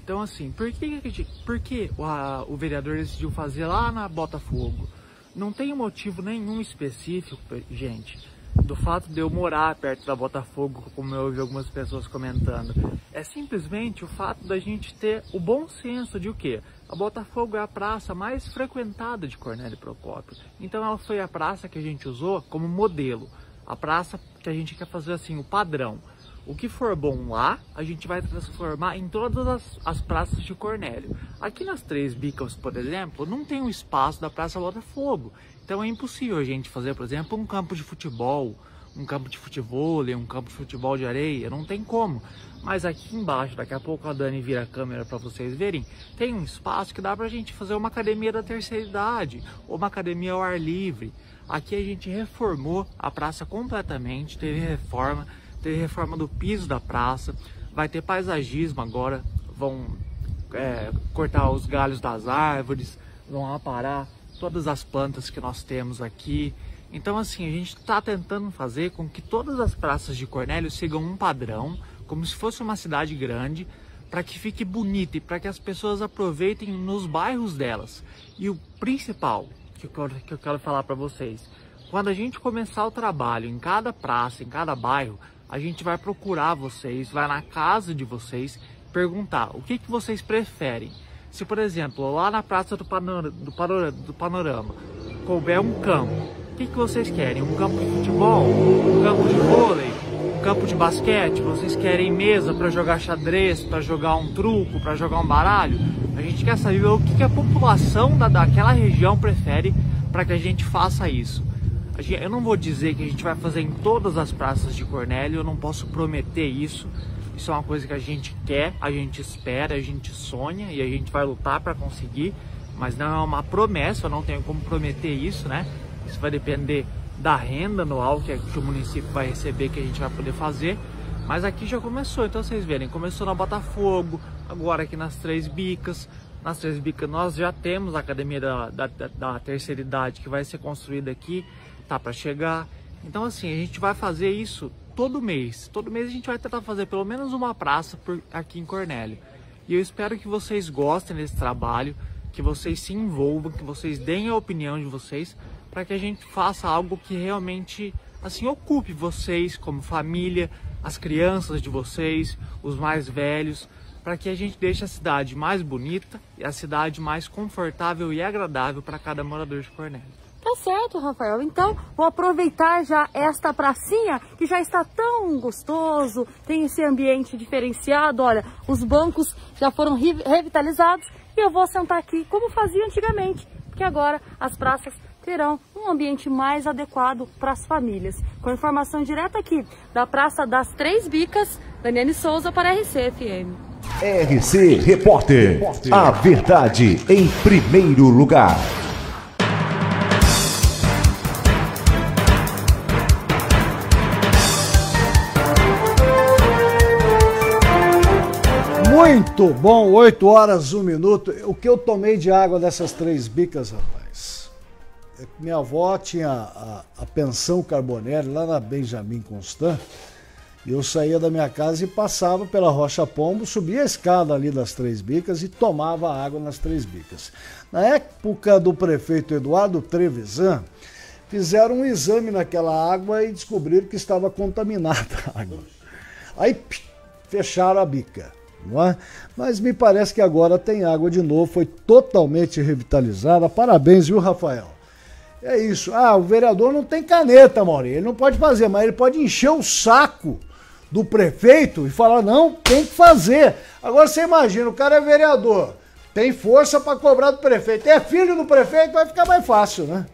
[SPEAKER 24] Então, assim, por que, por que o, a, o vereador decidiu fazer lá na Botafogo? Não tem motivo nenhum específico, gente, do fato de eu morar perto da Botafogo, como eu ouvi algumas pessoas comentando. É simplesmente o fato da gente ter o bom senso de o quê? A Botafogo é a praça mais frequentada de Cornélio Procópio. Então ela foi a praça que a gente usou como modelo. A praça que a gente quer fazer assim, o padrão. O que for bom lá, a gente vai transformar em todas as, as praças de Cornélio. Aqui nas Três Bicas, por exemplo, não tem um espaço da Praça Botafogo. Então é impossível a gente fazer, por exemplo, um campo de futebol, um campo de futebol, um campo de futebol de areia. Não tem como. Mas aqui embaixo, daqui a pouco a Dani vira a câmera para vocês verem, tem um espaço que dá para a gente fazer uma academia da terceira idade ou uma academia ao ar livre. Aqui a gente reformou a praça completamente, teve reforma, teve reforma do piso da praça, vai ter paisagismo agora, vão é, cortar os galhos das árvores, vão aparar todas as plantas que nós temos aqui. Então assim, a gente está tentando fazer com que todas as praças de Cornélio sigam um padrão, como se fosse uma cidade grande, para que fique bonita e para que as pessoas aproveitem nos bairros delas. E o principal que eu quero, que eu quero falar para vocês, quando a gente começar o trabalho em cada praça, em cada bairro, a gente vai procurar vocês, vai na casa de vocês, perguntar o que, que vocês preferem. Se, por exemplo, lá na Praça do, Panor do, Panor do Panorama couber um campo, que, que vocês querem? Um campo de futebol? Um campo de vôlei? campo de basquete, vocês querem mesa para jogar xadrez, para jogar um truco, para jogar um baralho. A gente quer saber o que, que a população da, daquela região prefere para que a gente faça isso. Eu não vou dizer que a gente vai fazer em todas as praças de Cornélio, eu não posso prometer isso. Isso é uma coisa que a gente quer, a gente espera, a gente sonha e a gente vai lutar para conseguir, mas não é uma promessa, eu não tenho como prometer isso, né? Isso vai depender da renda anual que, que o município vai receber, que a gente vai poder fazer. Mas aqui já começou, então vocês verem, começou na Botafogo, agora aqui nas Três Bicas. Nas Três Bicas nós já temos a academia da, da, da terceira idade que vai ser construída aqui, tá para chegar. Então assim, a gente vai fazer isso todo mês. Todo mês a gente vai tentar fazer pelo menos uma praça por, aqui em Cornélio. E eu espero que vocês gostem desse trabalho, que vocês se envolvam, que vocês deem a opinião de vocês, para que a gente faça algo que realmente assim ocupe vocês como família, as crianças de vocês, os mais velhos, para que a gente deixe a cidade mais bonita e a cidade mais confortável e agradável para cada morador de Cornélio.
[SPEAKER 21] Tá certo, Rafael. Então, vou aproveitar já esta pracinha que já está tão gostoso, tem esse ambiente diferenciado. Olha, os bancos já foram revitalizados e eu vou sentar aqui como fazia antigamente, porque agora as praças terão um ambiente mais adequado para as famílias. Com informação direta aqui da Praça das Três Bicas, Daniane Souza para a RCFM.
[SPEAKER 15] RC Repórter, a verdade em primeiro lugar.
[SPEAKER 13] Muito bom, 8 horas, 1 minuto. O que eu tomei de água dessas três bicas, rapaz? Minha avó tinha a, a pensão Carbonelli lá na Benjamin Constant. E eu saía da minha casa e passava pela Rocha Pombo, subia a escada ali das Três Bicas e tomava água nas Três Bicas. Na época do prefeito Eduardo Trevisan, fizeram um exame naquela água e descobriram que estava contaminada a água. Aí fecharam a bica. Não é? Mas me parece que agora tem água de novo, foi totalmente revitalizada. Parabéns, viu, Rafael? É isso. Ah, o vereador não tem caneta, Maurício. Ele não pode fazer, mas ele pode encher o saco do prefeito e falar: não, tem que fazer. Agora você imagina, o cara é vereador, tem força para cobrar do prefeito. É filho do prefeito, vai ficar mais fácil, né?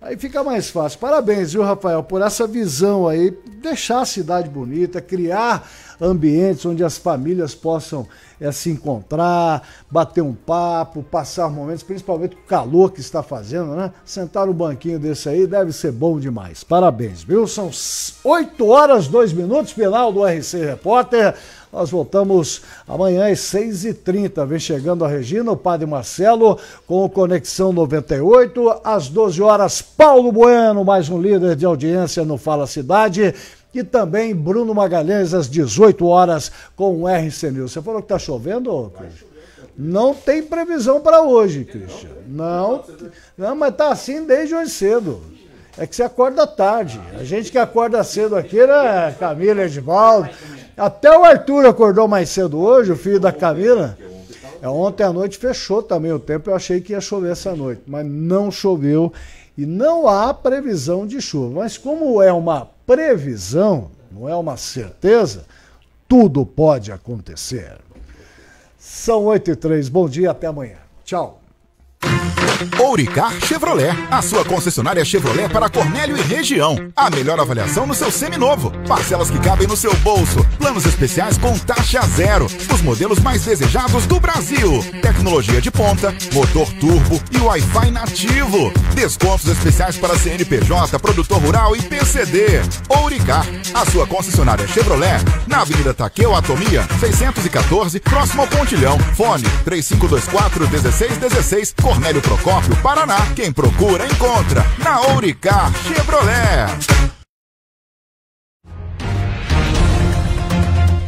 [SPEAKER 13] Aí fica mais fácil. Parabéns, viu, Rafael, por essa visão aí, deixar a cidade bonita, criar ambientes onde as famílias possam é, se encontrar, bater um papo, passar momentos, principalmente o calor que está fazendo, né? Sentar no banquinho desse aí deve ser bom demais. Parabéns, viu? São 8 horas, 2 minutos, final do RC Repórter. Nós voltamos amanhã às 6h30. Vem chegando a Regina, o Padre Marcelo, com o Conexão 98. Às 12 horas, Paulo Bueno, mais um líder de audiência no Fala Cidade e também Bruno Magalhães às 18 horas com o RC News. Você falou que está chovendo, Cristian? Não tem previsão para hoje, Cristian. Não, não, mas tá assim desde hoje cedo. É que você acorda tarde. A gente que acorda cedo aqui, né? Camila, Edvaldo, Até o Arthur acordou mais cedo hoje, o filho da Camila. É, ontem à noite fechou também o tempo, eu achei que ia chover essa noite, mas não choveu e não há previsão de chuva. Mas como é uma previsão, não é uma certeza, tudo pode acontecer. São 8 e 3, bom dia, até amanhã. Tchau.
[SPEAKER 4] Ouricar Chevrolet, a sua concessionária Chevrolet para Cornélio e região. A melhor avaliação no seu seminovo. Parcelas que cabem no seu bolso. Planos especiais com taxa zero. Os modelos mais desejados do Brasil. Tecnologia de ponta, motor turbo e Wi-Fi nativo. Descontos especiais para CNPJ, produtor rural e PCD. Ouricar, a sua concessionária Chevrolet, na Avenida Taqueu Atomia, 614, próximo ao Pontilhão. Fone 3524 1616, Cornélio Procópio. Procópio, Paraná. Quem procura, encontra. Na Ouricar Chevrolet.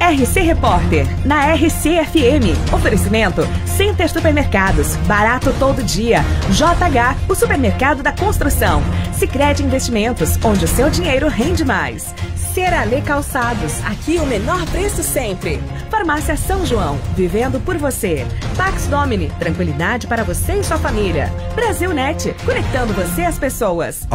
[SPEAKER 14] RC Repórter, na RCFM. Oferecimento: Center Supermercados, barato todo dia. JH, o supermercado da construção. Sicredi Investimentos, onde o seu dinheiro rende mais. Ceralê Calçados, aqui o menor preço sempre. Farmácia São João, vivendo por você. Pax Domini, tranquilidade para você e sua família. Brasil Net, conectando você às pessoas.